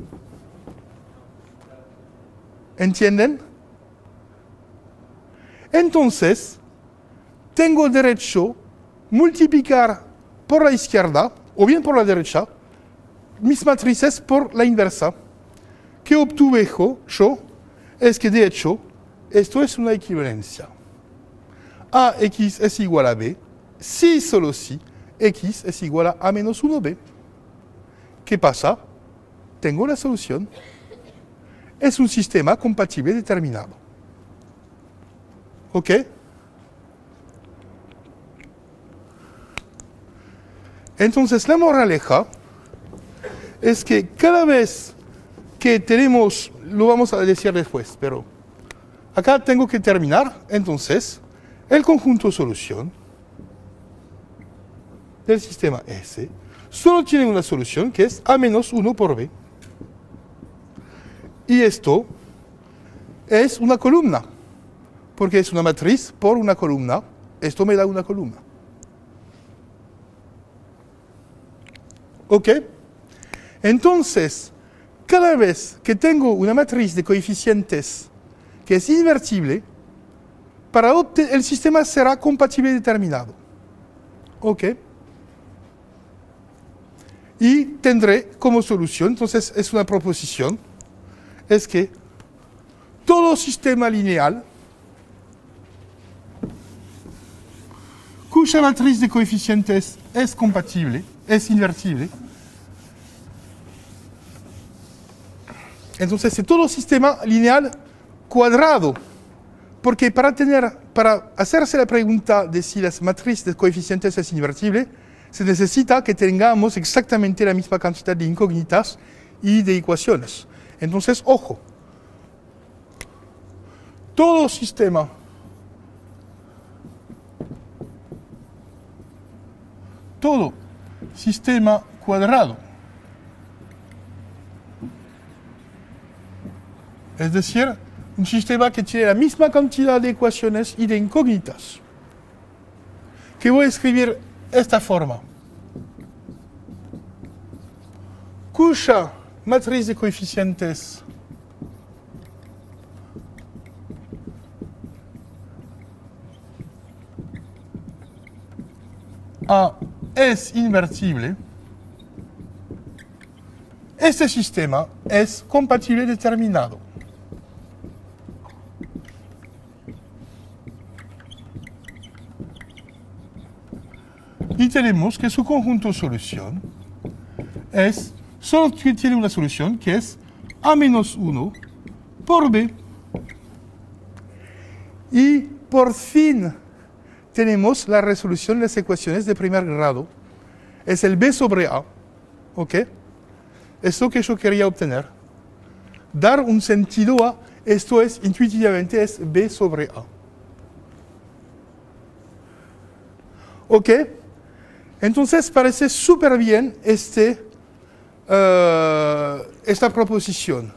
¿Entienden? Entonces, tengo derecho multiplicar por la izquierda o bien por la derecha mis matrices por la inversa. ¿Qué obtuve yo? yo? Es que de hecho, esto es una equivalencia. AX es igual a B, si solo si X es igual a A menos 1B. ¿Qué pasa? Tengo la solución. Es un sistema compatible determinado. ¿Ok? Entonces la moraleja es que cada vez que tenemos, lo vamos a decir después, pero acá tengo que terminar, entonces el conjunto solución del sistema S solo tiene una solución que es A menos 1 por B. Y esto es una columna, porque es una matriz por una columna. Esto me da una columna. ¿Ok? Entonces, cada vez que tengo una matriz de coeficientes que es invertible, para el sistema será compatible determinado. ¿Ok? Y tendré como solución, entonces es una proposición, es que todo sistema lineal cuya matriz de coeficientes es compatible, es invertible, entonces es todo sistema lineal cuadrado, porque para, tener, para hacerse la pregunta de si la matriz de coeficientes es invertible, se necesita que tengamos exactamente la misma cantidad de incógnitas y de ecuaciones. Entonces, ojo, todo sistema todo sistema cuadrado. Es decir, un sistema que tiene la misma cantidad de ecuaciones y de incógnitas. Que voy a escribir esta forma. Cuya matriz de coeficientes A es invertible, este sistema es compatible determinado. y tenemos que su conjunto solución es, solo tiene una solución que es A menos 1 por B. Y por fin tenemos la resolución de las ecuaciones de primer grado. Es el B sobre A. ¿Ok? Es que yo quería obtener. Dar un sentido a esto es, intuitivamente, es B sobre A. ¿Ok? Entonces parece súper bien este, uh, esta proposición.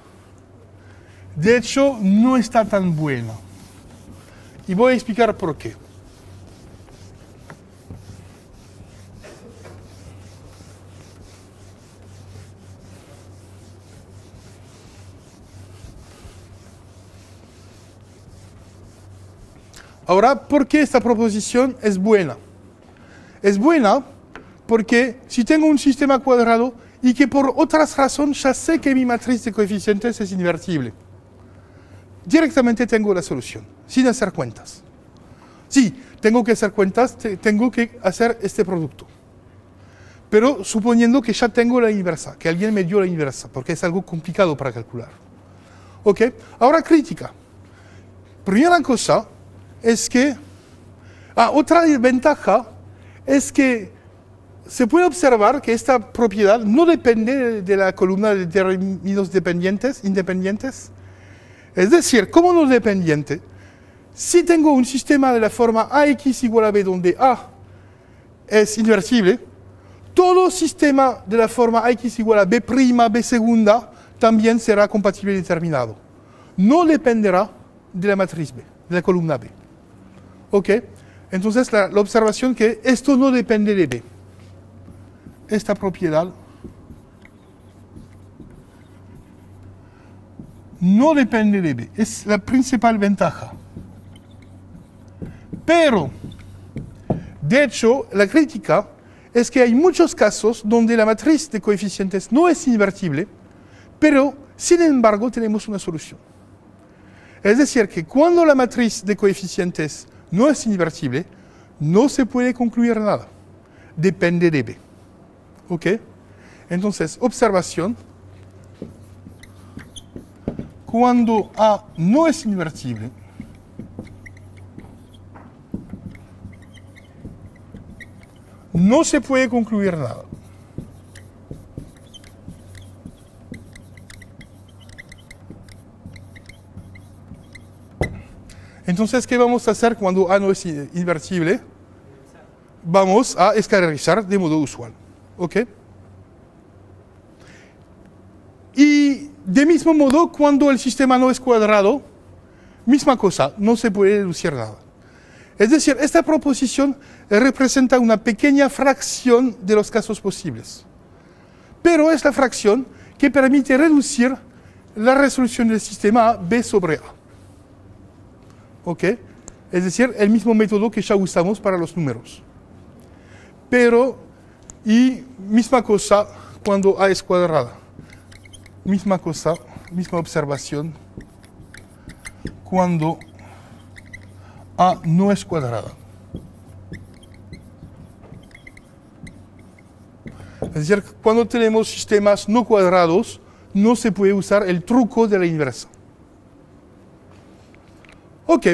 De hecho, no está tan buena. Y voy a explicar por qué. Ahora, ¿por qué esta proposición es buena? es buena porque si tengo un sistema cuadrado y que por otras razones ya sé que mi matriz de coeficientes es invertible, directamente tengo la solución, sin hacer cuentas. Sí, tengo que hacer cuentas, tengo que hacer este producto. Pero suponiendo que ya tengo la inversa, que alguien me dio la inversa, porque es algo complicado para calcular. ¿Ok? Ahora crítica. Primera cosa es que... Ah, otra ventaja es que se puede observar que esta propiedad no depende de la columna de términos dependientes, independientes. Es decir, como no dependiente, si tengo un sistema de la forma AX igual a B donde A es inversible, todo sistema de la forma AX igual a B', B segunda, también será compatible determinado. No dependerá de la matriz B, de la columna B. ¿Ok? Entonces la, observación que esto no depende de B. Esta propiedad no depende de B. Es la principal ventaja. Pero, de hecho, la crítica es que hay muchos casos donde la matriz de coeficientes no es invertible, pero sin embargo tenemos una solución. Es decir, que cuando la matriz de coeficientes no es invertible, no se puede concluir nada. Depende de B. ¿Ok? Entonces, observación. Cuando A no es invertible, no se puede concluir nada. Entonces, ¿qué vamos a hacer cuando A no es invertible? Vamos a escalarizar de modo usual. ¿Ok? Y de mismo modo, cuando el sistema no es cuadrado, misma cosa, no se puede deducir nada. Es decir, esta proposición representa una pequeña fracción de los casos posibles. Pero es la fracción que permite reducir la resolución del sistema B sobre A. ¿Ok? Es decir, el mismo método que ya usamos para los números. Pero, y misma cosa cuando A es cuadrada. Misma cosa, misma observación cuando A no es cuadrada. Es decir, cuando tenemos sistemas no cuadrados, no se puede usar el truco de la inversa. Ok.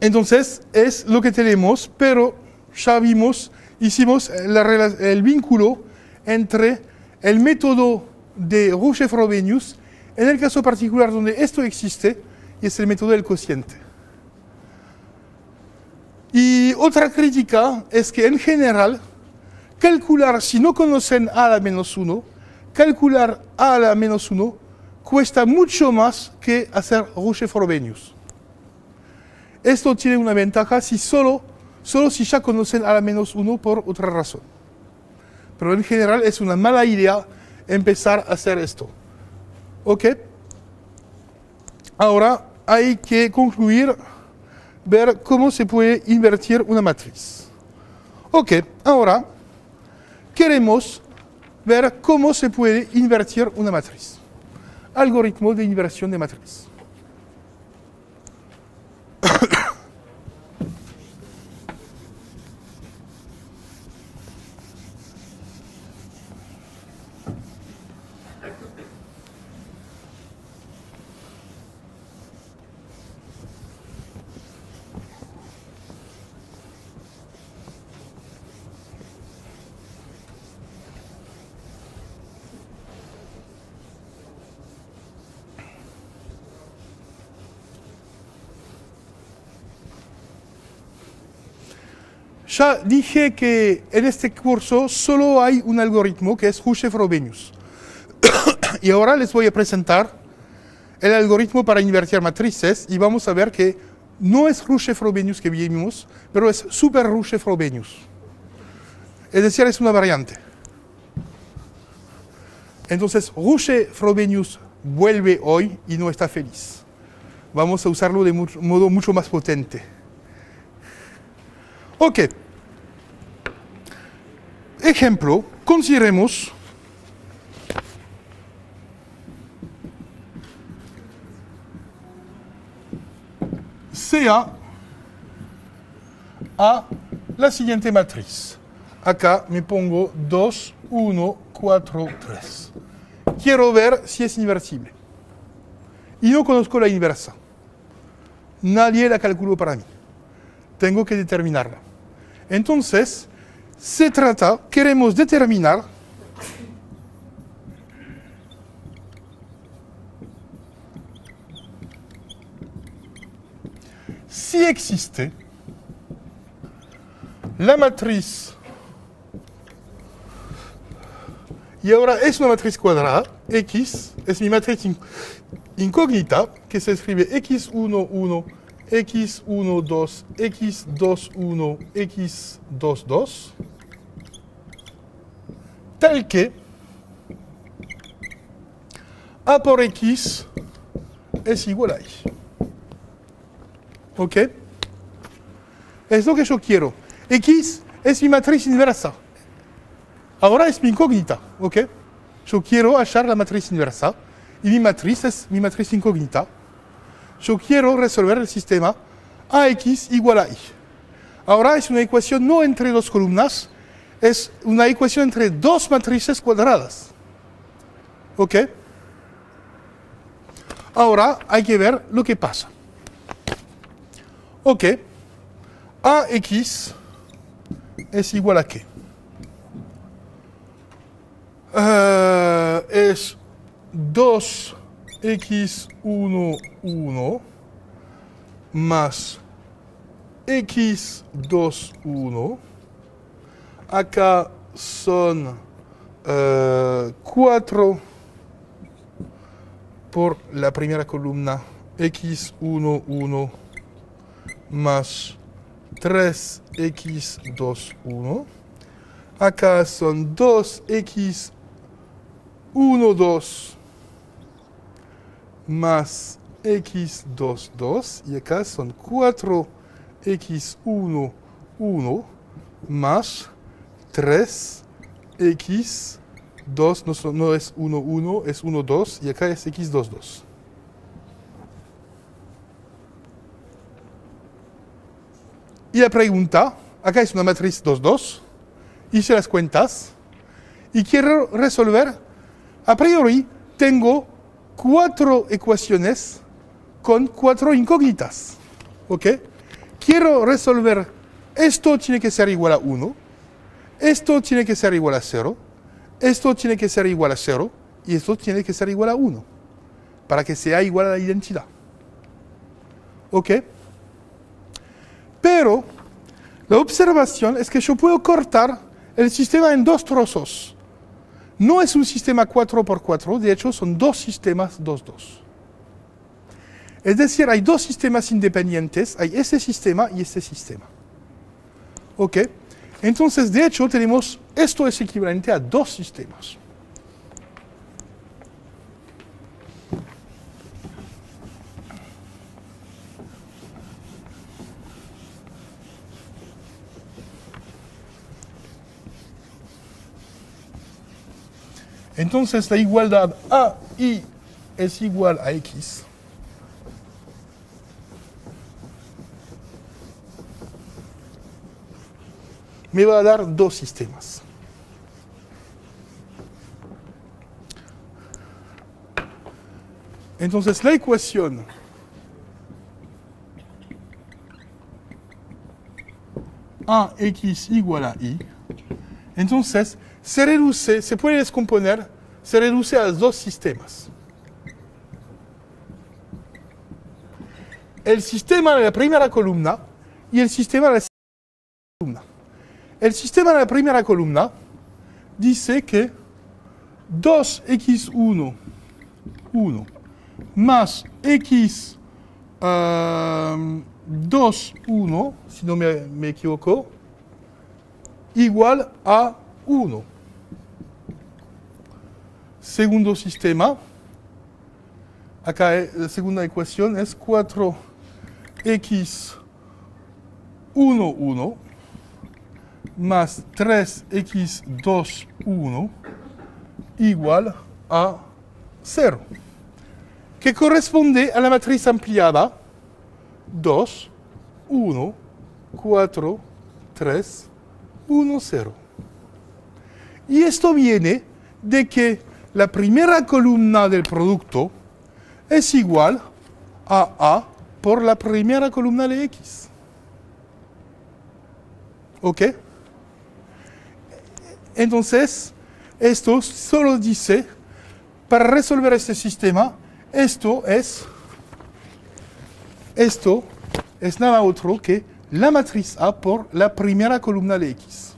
Entonces, es lo que tenemos, pero ya vimos, hicimos el vínculo entre el método de Rouche-Frobenius, en el caso particular donde esto existe, y es el método del cociente. Y otra crítica es que en general, calcular, si no conocen A la menos 1, calcular A la menos 1 cuesta mucho más que hacer Rouche-Frobenius. Esto tiene una ventaja si solo, solo si ya conocen a la menos uno por otra razón. Pero en general es una mala idea empezar a hacer esto. ¿Ok? Ahora hay que concluir, ver cómo se puede invertir una matriz. Ok, ahora queremos ver cómo se puede invertir una matriz. Algoritmo de inversión de matriz. Ya dije que en este curso solo hay un algoritmo que es Rouche-Frobenius. y ahora les voy a presentar el algoritmo para invertir matrices y vamos a ver que no es Rouche-Frobenius que vimos, pero es Super Rouche-Frobenius. Es decir, es una variante. Entonces, Rouche-Frobenius vuelve hoy y no está feliz. Vamos a usarlo de modo mucho más potente. Ok. Ejemplo, consideremos CA a la siguiente matriz. Acá me pongo 2, 1, 4, 3. Quiero ver si es invertible. Y no conozco la inversa. Nadie la calculó para mí. Tengo que determinarla. Entonces, se trata, queremos determinar si existe la matriz, y ahora es una matriz cuadrada, X, es mi matriz incógnita, que se escribe X1, 1, X1, 2, X2, 1, X2, 2 tel que A por X es igual a Y. ¿Ok? Es lo que yo quiero. X es mi matriz inversa. Ahora es mi incógnita, ¿ok? Yo quiero hallar la matriz inversa y mi matriz es mi matriz incógnita. Yo quiero resolver el sistema AX igual a Y. Ahora es una ecuación no entre dos columnas, es una ecuación entre dos matrices cuadradas. ¿Ok? Ahora hay que ver lo que pasa. Ok, AX es igual a qué? Eh, es 2x1, 1 más x2, 1. Acá son 4 eh, por la primera columna, x1, 1 más 3x2, 1. Acá son 2x1, 2 más x2, 2. Y acá son 4x1, 1 más 3x2, no, no es 1, 1, es 1, 2. Y acá es x2, 2. Y la pregunta, acá es una matriz 2, 2, hice las cuentas y quiero resolver, a priori tengo cuatro ecuaciones con cuatro incógnitas. ¿Ok? Quiero resolver, esto tiene que ser igual a 1, esto tiene que ser igual a 0, esto tiene que ser igual a 0 y esto tiene que ser igual a 1, para que sea igual a la identidad. ¿Ok? Pero la observación es que yo puedo cortar el sistema en dos trozos. No es un sistema 4x4, de hecho son dos sistemas 2-2. Es decir, hay dos sistemas independientes, hay este sistema y este sistema. ¿Ok? Entonces, de hecho, tenemos, esto es equivalente a dos sistemas. Entonces la igualdad A y es igual a X. Me va a dar dos sistemas. Entonces la ecuación AX igual a Y. Entonces, se reduce, se puede descomponer, se reduce a dos sistemas. El sistema de la primera columna y el sistema de la segunda columna. El sistema de la primera columna dice que 2x1 1 más x 2 1, si no me, me equivoco, igual a 1 segundo sistema, acá la segunda ecuación es 4x1, 1 más 3x2, 1 igual a 0, que corresponde a la matriz ampliada 2, 1, 4, 3, 1, 0. Y esto viene de que la primera columna del producto es igual a A por la primera columna de X. ¿Ok? Entonces, esto solo dice, para resolver este sistema, esto es, esto es nada otro que la matriz A por la primera columna de X.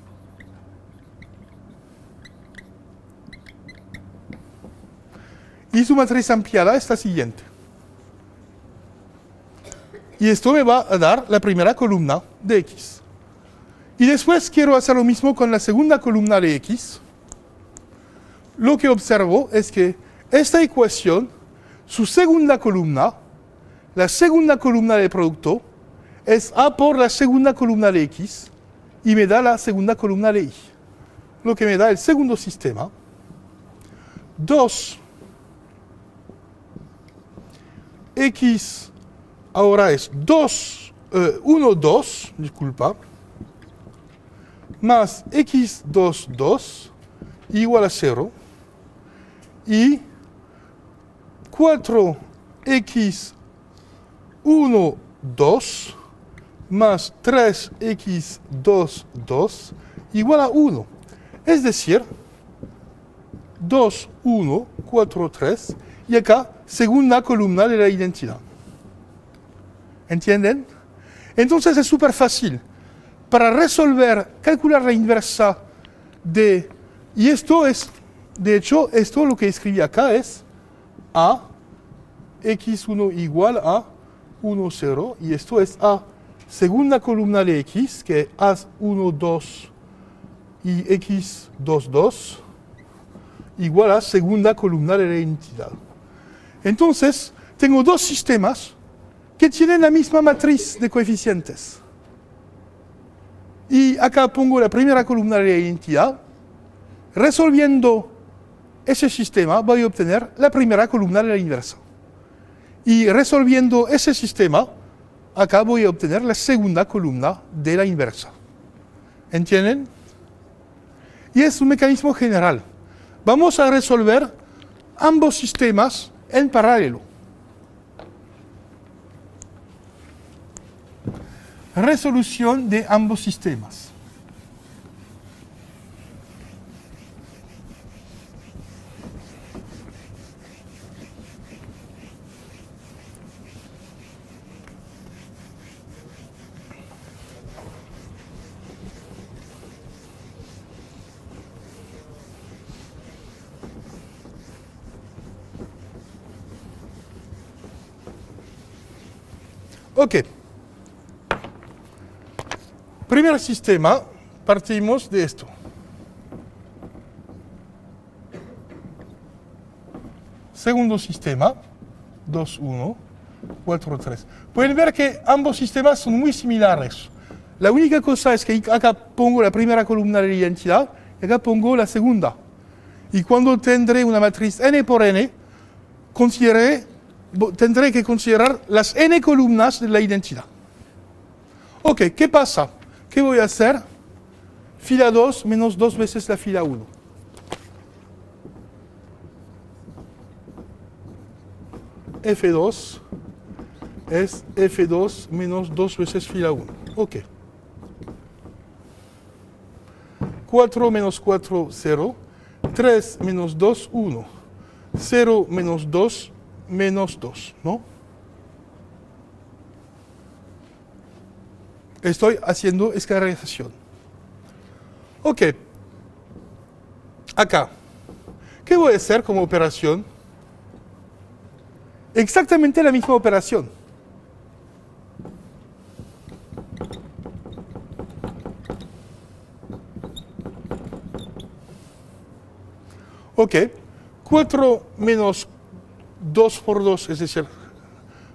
Y su matriz ampliada es la siguiente. Y esto me va a dar la primera columna de X. Y después quiero hacer lo mismo con la segunda columna de X. Lo que observo es que esta ecuación, su segunda columna, la segunda columna del producto, es A por la segunda columna de X y me da la segunda columna de i. Lo que me da el segundo sistema. 2 x ahora es 2, 1, 2, disculpa, más x 2, 2 igual a 0 y 4x 1, 2 más 3x 2, 2 igual a 1. Es decir, 2, 1, 4, 3 y acá segunda columna de la identidad. ¿Entienden? Entonces es súper fácil. Para resolver, calcular la inversa de... Y esto es, de hecho, esto lo que escribí acá es a x1 igual a 1, 0. Y esto es a segunda columna de x, que es a1, 2 y x2, 2, igual a segunda columna de la identidad. Entonces, tengo dos sistemas que tienen la misma matriz de coeficientes. Y acá pongo la primera columna de la identidad. Resolviendo ese sistema voy a obtener la primera columna de la inversa. Y resolviendo ese sistema, acá voy a obtener la segunda columna de la inversa. ¿Entienden? Y es un mecanismo general. Vamos a resolver ambos sistemas en paralelo. Resolución de ambos sistemas. Ok. Primer sistema, partimos de esto. Segundo sistema, 2, 1, 4, 3. Pueden ver que ambos sistemas son muy similares. La única cosa es que acá pongo la primera columna de la identidad y acá pongo la segunda. Y cuando tendré una matriz n por n, consideré tendré que considerar las n columnas de la identidad. Ok, ¿qué pasa? ¿Qué voy a hacer? Fila 2 menos dos veces la fila 1. F2 es F2 menos dos veces fila 1. Ok. 4 menos 4, 0. 3 menos 2, 1. 0 menos 2, menos 2, ¿no? Estoy haciendo escalarización. Ok. Acá. ¿Qué voy a hacer como operación? Exactamente la misma operación. Ok. 4 menos 2 por 2, es decir,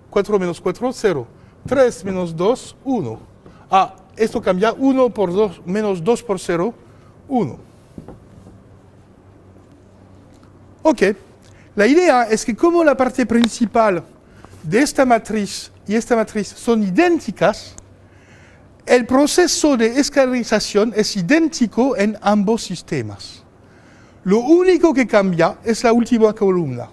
4 menos 4, 0. 3 menos 2, 1. Ah, esto cambia 1 por 2, menos 2 por 0, 1. Ok, la idea es que como la parte principal de esta matriz y esta matriz son idénticas, el proceso de escalarización es idéntico en ambos sistemas. Lo único que cambia es la última columna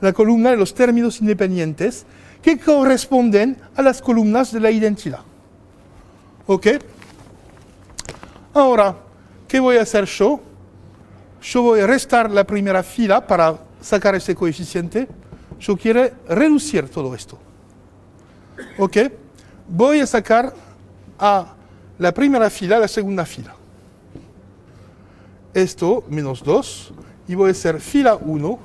la columna de los términos independientes que corresponden a las columnas de la identidad. ¿Ok? Ahora, ¿qué voy a hacer yo? Yo voy a restar la primera fila para sacar ese coeficiente. Yo quiero reducir todo esto. ¿Ok? Voy a sacar a la primera fila la segunda fila. Esto menos 2 y voy a hacer fila 1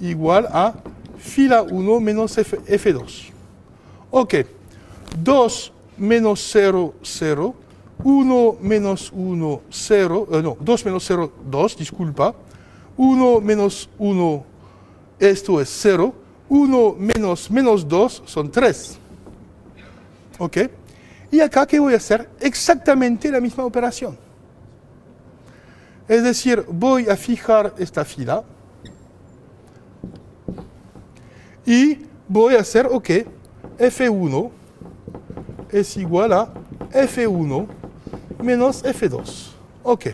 igual a fila 1 menos F, 2 Ok, 2 menos 0, 0, 1 menos 1, 0, eh, no, 2 menos 0, 2, disculpa, 1 menos 1, esto es 0, 1 menos menos 2 son 3. ¿Ok? Y acá, ¿qué voy a hacer? Exactamente la misma operación. Es decir, voy a fijar esta fila y voy a hacer, ok, F1 es igual a F1 menos F2. Ok.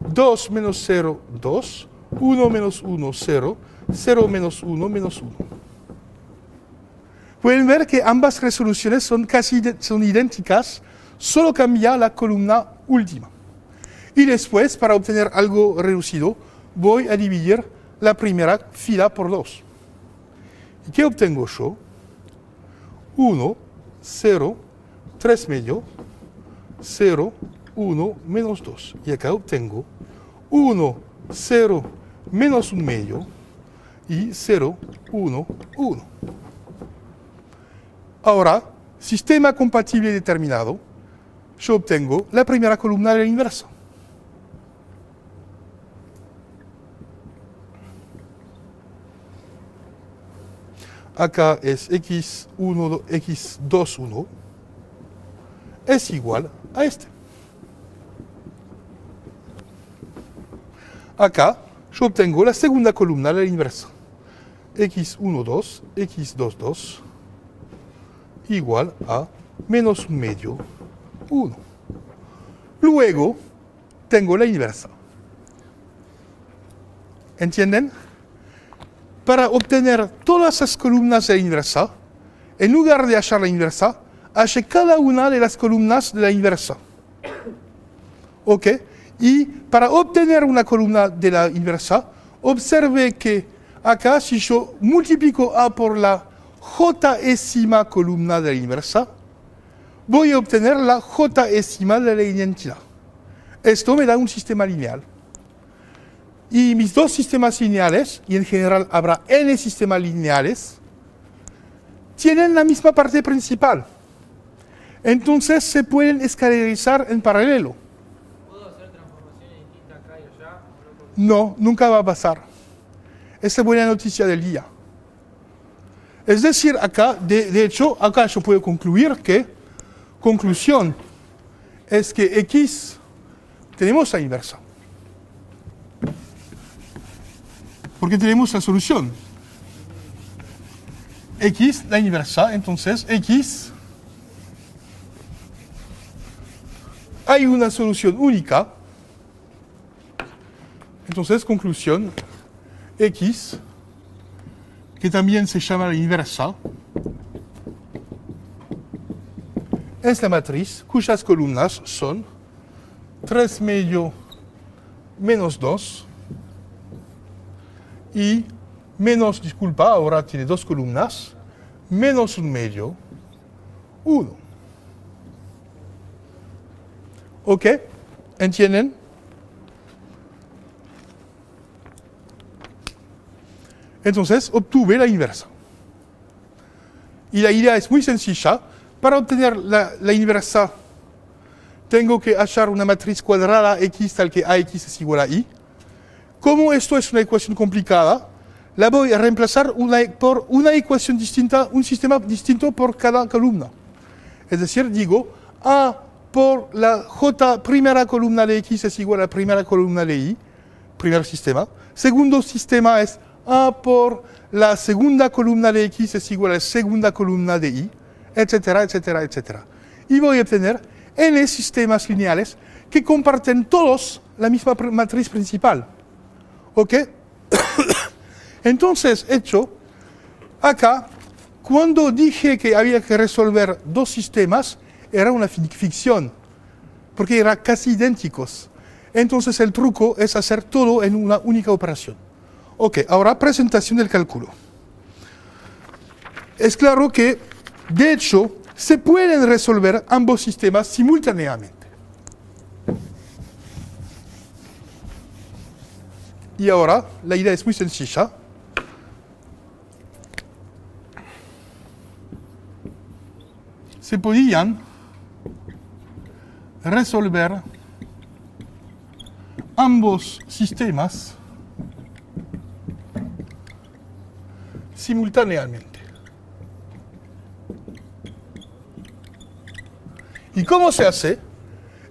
2 menos 0, 2. 1 menos 1, 0. 0 menos 1, menos 1. Pueden ver que ambas resoluciones son casi son idénticas, solo cambia la columna última. Y después, para obtener algo reducido, voy a dividir la primera fila por 2. ¿Y qué obtengo yo? 1, 0, 3 medio, 0, 1, menos 2. Y acá obtengo 1, 0, menos 1 medio y 0, 1, 1. Ahora, sistema compatible determinado, yo obtengo la primera columna de la inversa. Acá es x1, x2, es igual a este. Acá yo obtengo la segunda columna la inversa. x12, x22 igual a menos un medio, 1. Luego tengo la inversa. ¿Entienden? Para obtener todas las columnas de la inversa, en lugar de hallar la inversa, halle cada una de las columnas de la inversa. ¿Ok? Y para obtener una columna de la inversa, observe que acá si yo multiplico A por la jésima columna de la inversa, voy a obtener la jésima de la identidad. Esto me da un sistema lineal. Y mis dos sistemas lineales, y en general habrá n sistemas lineales, tienen la misma parte principal. Entonces se pueden escalerizar en paralelo. No, nunca va a pasar. Esa es buena noticia del día. Es decir, acá, de, de hecho, acá yo puedo concluir que, conclusión, es que x tenemos la inversa. Porque tenemos la solución. X, la inversa, entonces X, hay una solución única, entonces conclusión, X, que también se llama la inversa, es la matriz cuyas columnas son 3 medio menos 2 y menos, disculpa, ahora tiene dos columnas, menos un medio, uno. ¿Ok? ¿Entienden? Entonces obtuve la inversa. Y la idea es muy sencilla. Para obtener la, la inversa, tengo que hallar una matriz cuadrada x tal que ax es igual a y. Como esto es una ecuación complicada, la voy a reemplazar por una ecuación distinta, un sistema distinto por cada columna. Es decir, digo, A por la J primera columna de X es igual a primera columna de Y, primer sistema. Segundo sistema es A por la segunda columna de X es igual a segunda columna de Y, etcétera, etcétera, etcétera. Y voy a obtener n sistemas lineales que comparten todos la misma matriz principal. ¿Ok? Entonces, hecho, acá, cuando dije que había que resolver dos sistemas, era una ficción, porque eran casi idénticos. Entonces el truco es hacer todo en una única operación. Ok, ahora presentación del cálculo. Es claro que, de hecho, se pueden resolver ambos sistemas simultáneamente. Y ahora la idea es muy sencilla. Se podían resolver ambos sistemas simultáneamente. ¿Y cómo se hace?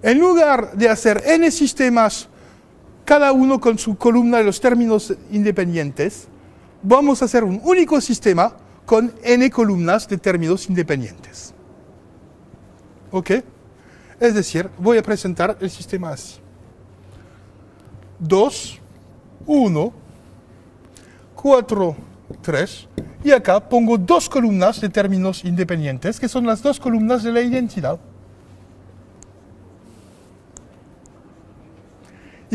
En lugar de hacer n sistemas, cada uno con su columna de los términos independientes, vamos a hacer un único sistema con n columnas de términos independientes. ¿Ok? Es decir, voy a presentar el sistema así. 2, 1, 4, 3. Y acá pongo dos columnas de términos independientes, que son las dos columnas de la identidad.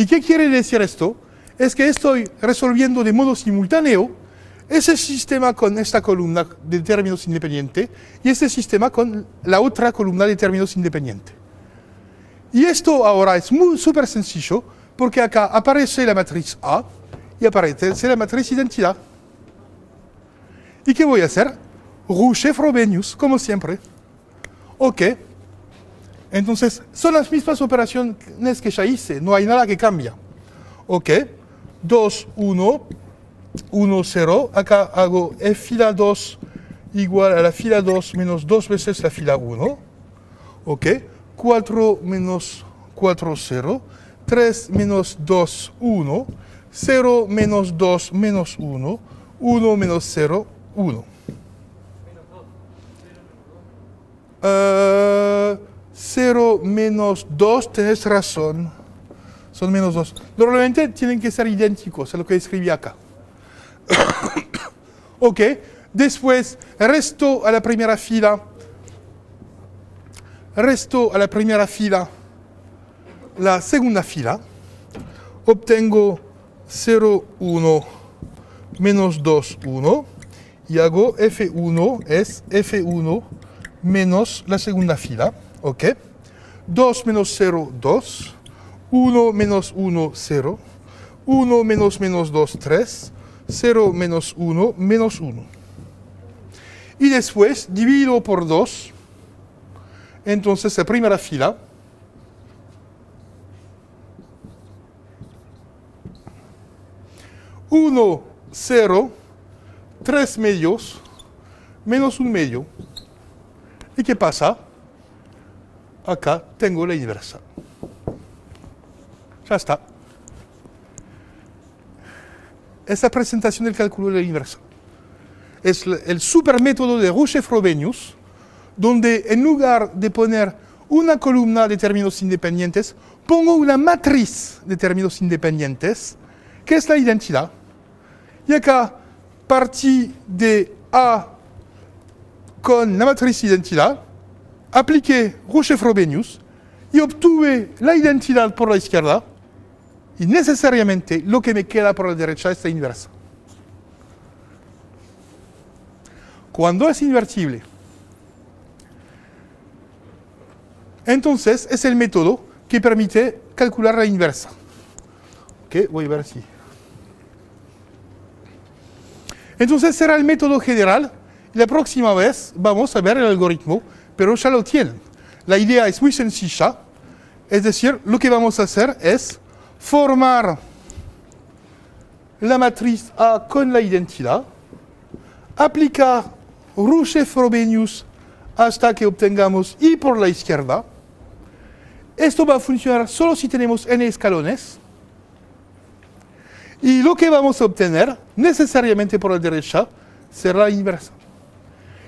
¿Y qué quiere decir esto? Es que estoy resolviendo de modo simultáneo ese sistema con esta columna de términos independientes y este sistema con la otra columna de términos independientes. Y esto ahora es muy súper sencillo porque acá aparece la matriz A y aparece la matriz identidad. ¿Y qué voy a hacer? Rouche Frobenius, como siempre. Ok. Entonces, son las mismas operaciones que ya hice, no hay nada que cambia. Ok. 2, 1, 1, 0. Acá hago F fila 2 igual a la fila 2 menos 2 veces la fila 1. Ok. 4 menos 4, 0. 3 menos 2, 1. 0 menos 2 menos 1. 1 menos 0, 1. 0 menos 2, tenés razón. Son menos 2. Normalmente tienen que ser idénticos a lo que escribí acá. ok, después resto a la primera fila. Resto a la primera fila la segunda fila. Obtengo 0, 1, menos 2, 1. Y hago F1 es F1 menos la segunda fila. ¿Ok? 2 menos 0, 2. 1 menos 1, 0. 1 menos menos 2, 3. 0 menos 1, menos 1. Y después divido por 2. Entonces la primera fila. Uno, cero, tres medios, menos un medio. ¿Y qué pasa? Acá tengo la inversa. Ya está. Esta presentación del cálculo de la inversa es el super método de Rouche-Frobenius, donde en lugar de poner una columna de términos independientes, pongo una matriz de términos independientes, que es la identidad. Y acá partí de A con la matriz identidad, apliqué Rouche-Frobenius y obtuve la identidad por la izquierda y necesariamente lo que me queda por la derecha es la inversa. Cuando es invertible, entonces es el método que permite calcular la inversa. Ok, voy a ver si. Entonces será el método general la próxima vez vamos a ver el algoritmo pero ya lo tienen. La idea es muy sencilla, es decir, lo que vamos a hacer es formar la matriz A con la identidad, aplicar Rouche-Frobenius hasta que obtengamos I por la izquierda. Esto va a funcionar solo si tenemos n escalones. Y lo que vamos a obtener, necesariamente por la derecha, será la inversa.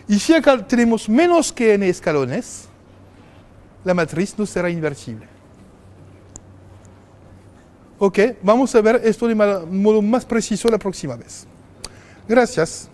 Y si acá tenemos menos que n escalones, la matriz no será invertible. Ok, vamos a ver esto de modo más preciso la próxima vez. Gracias.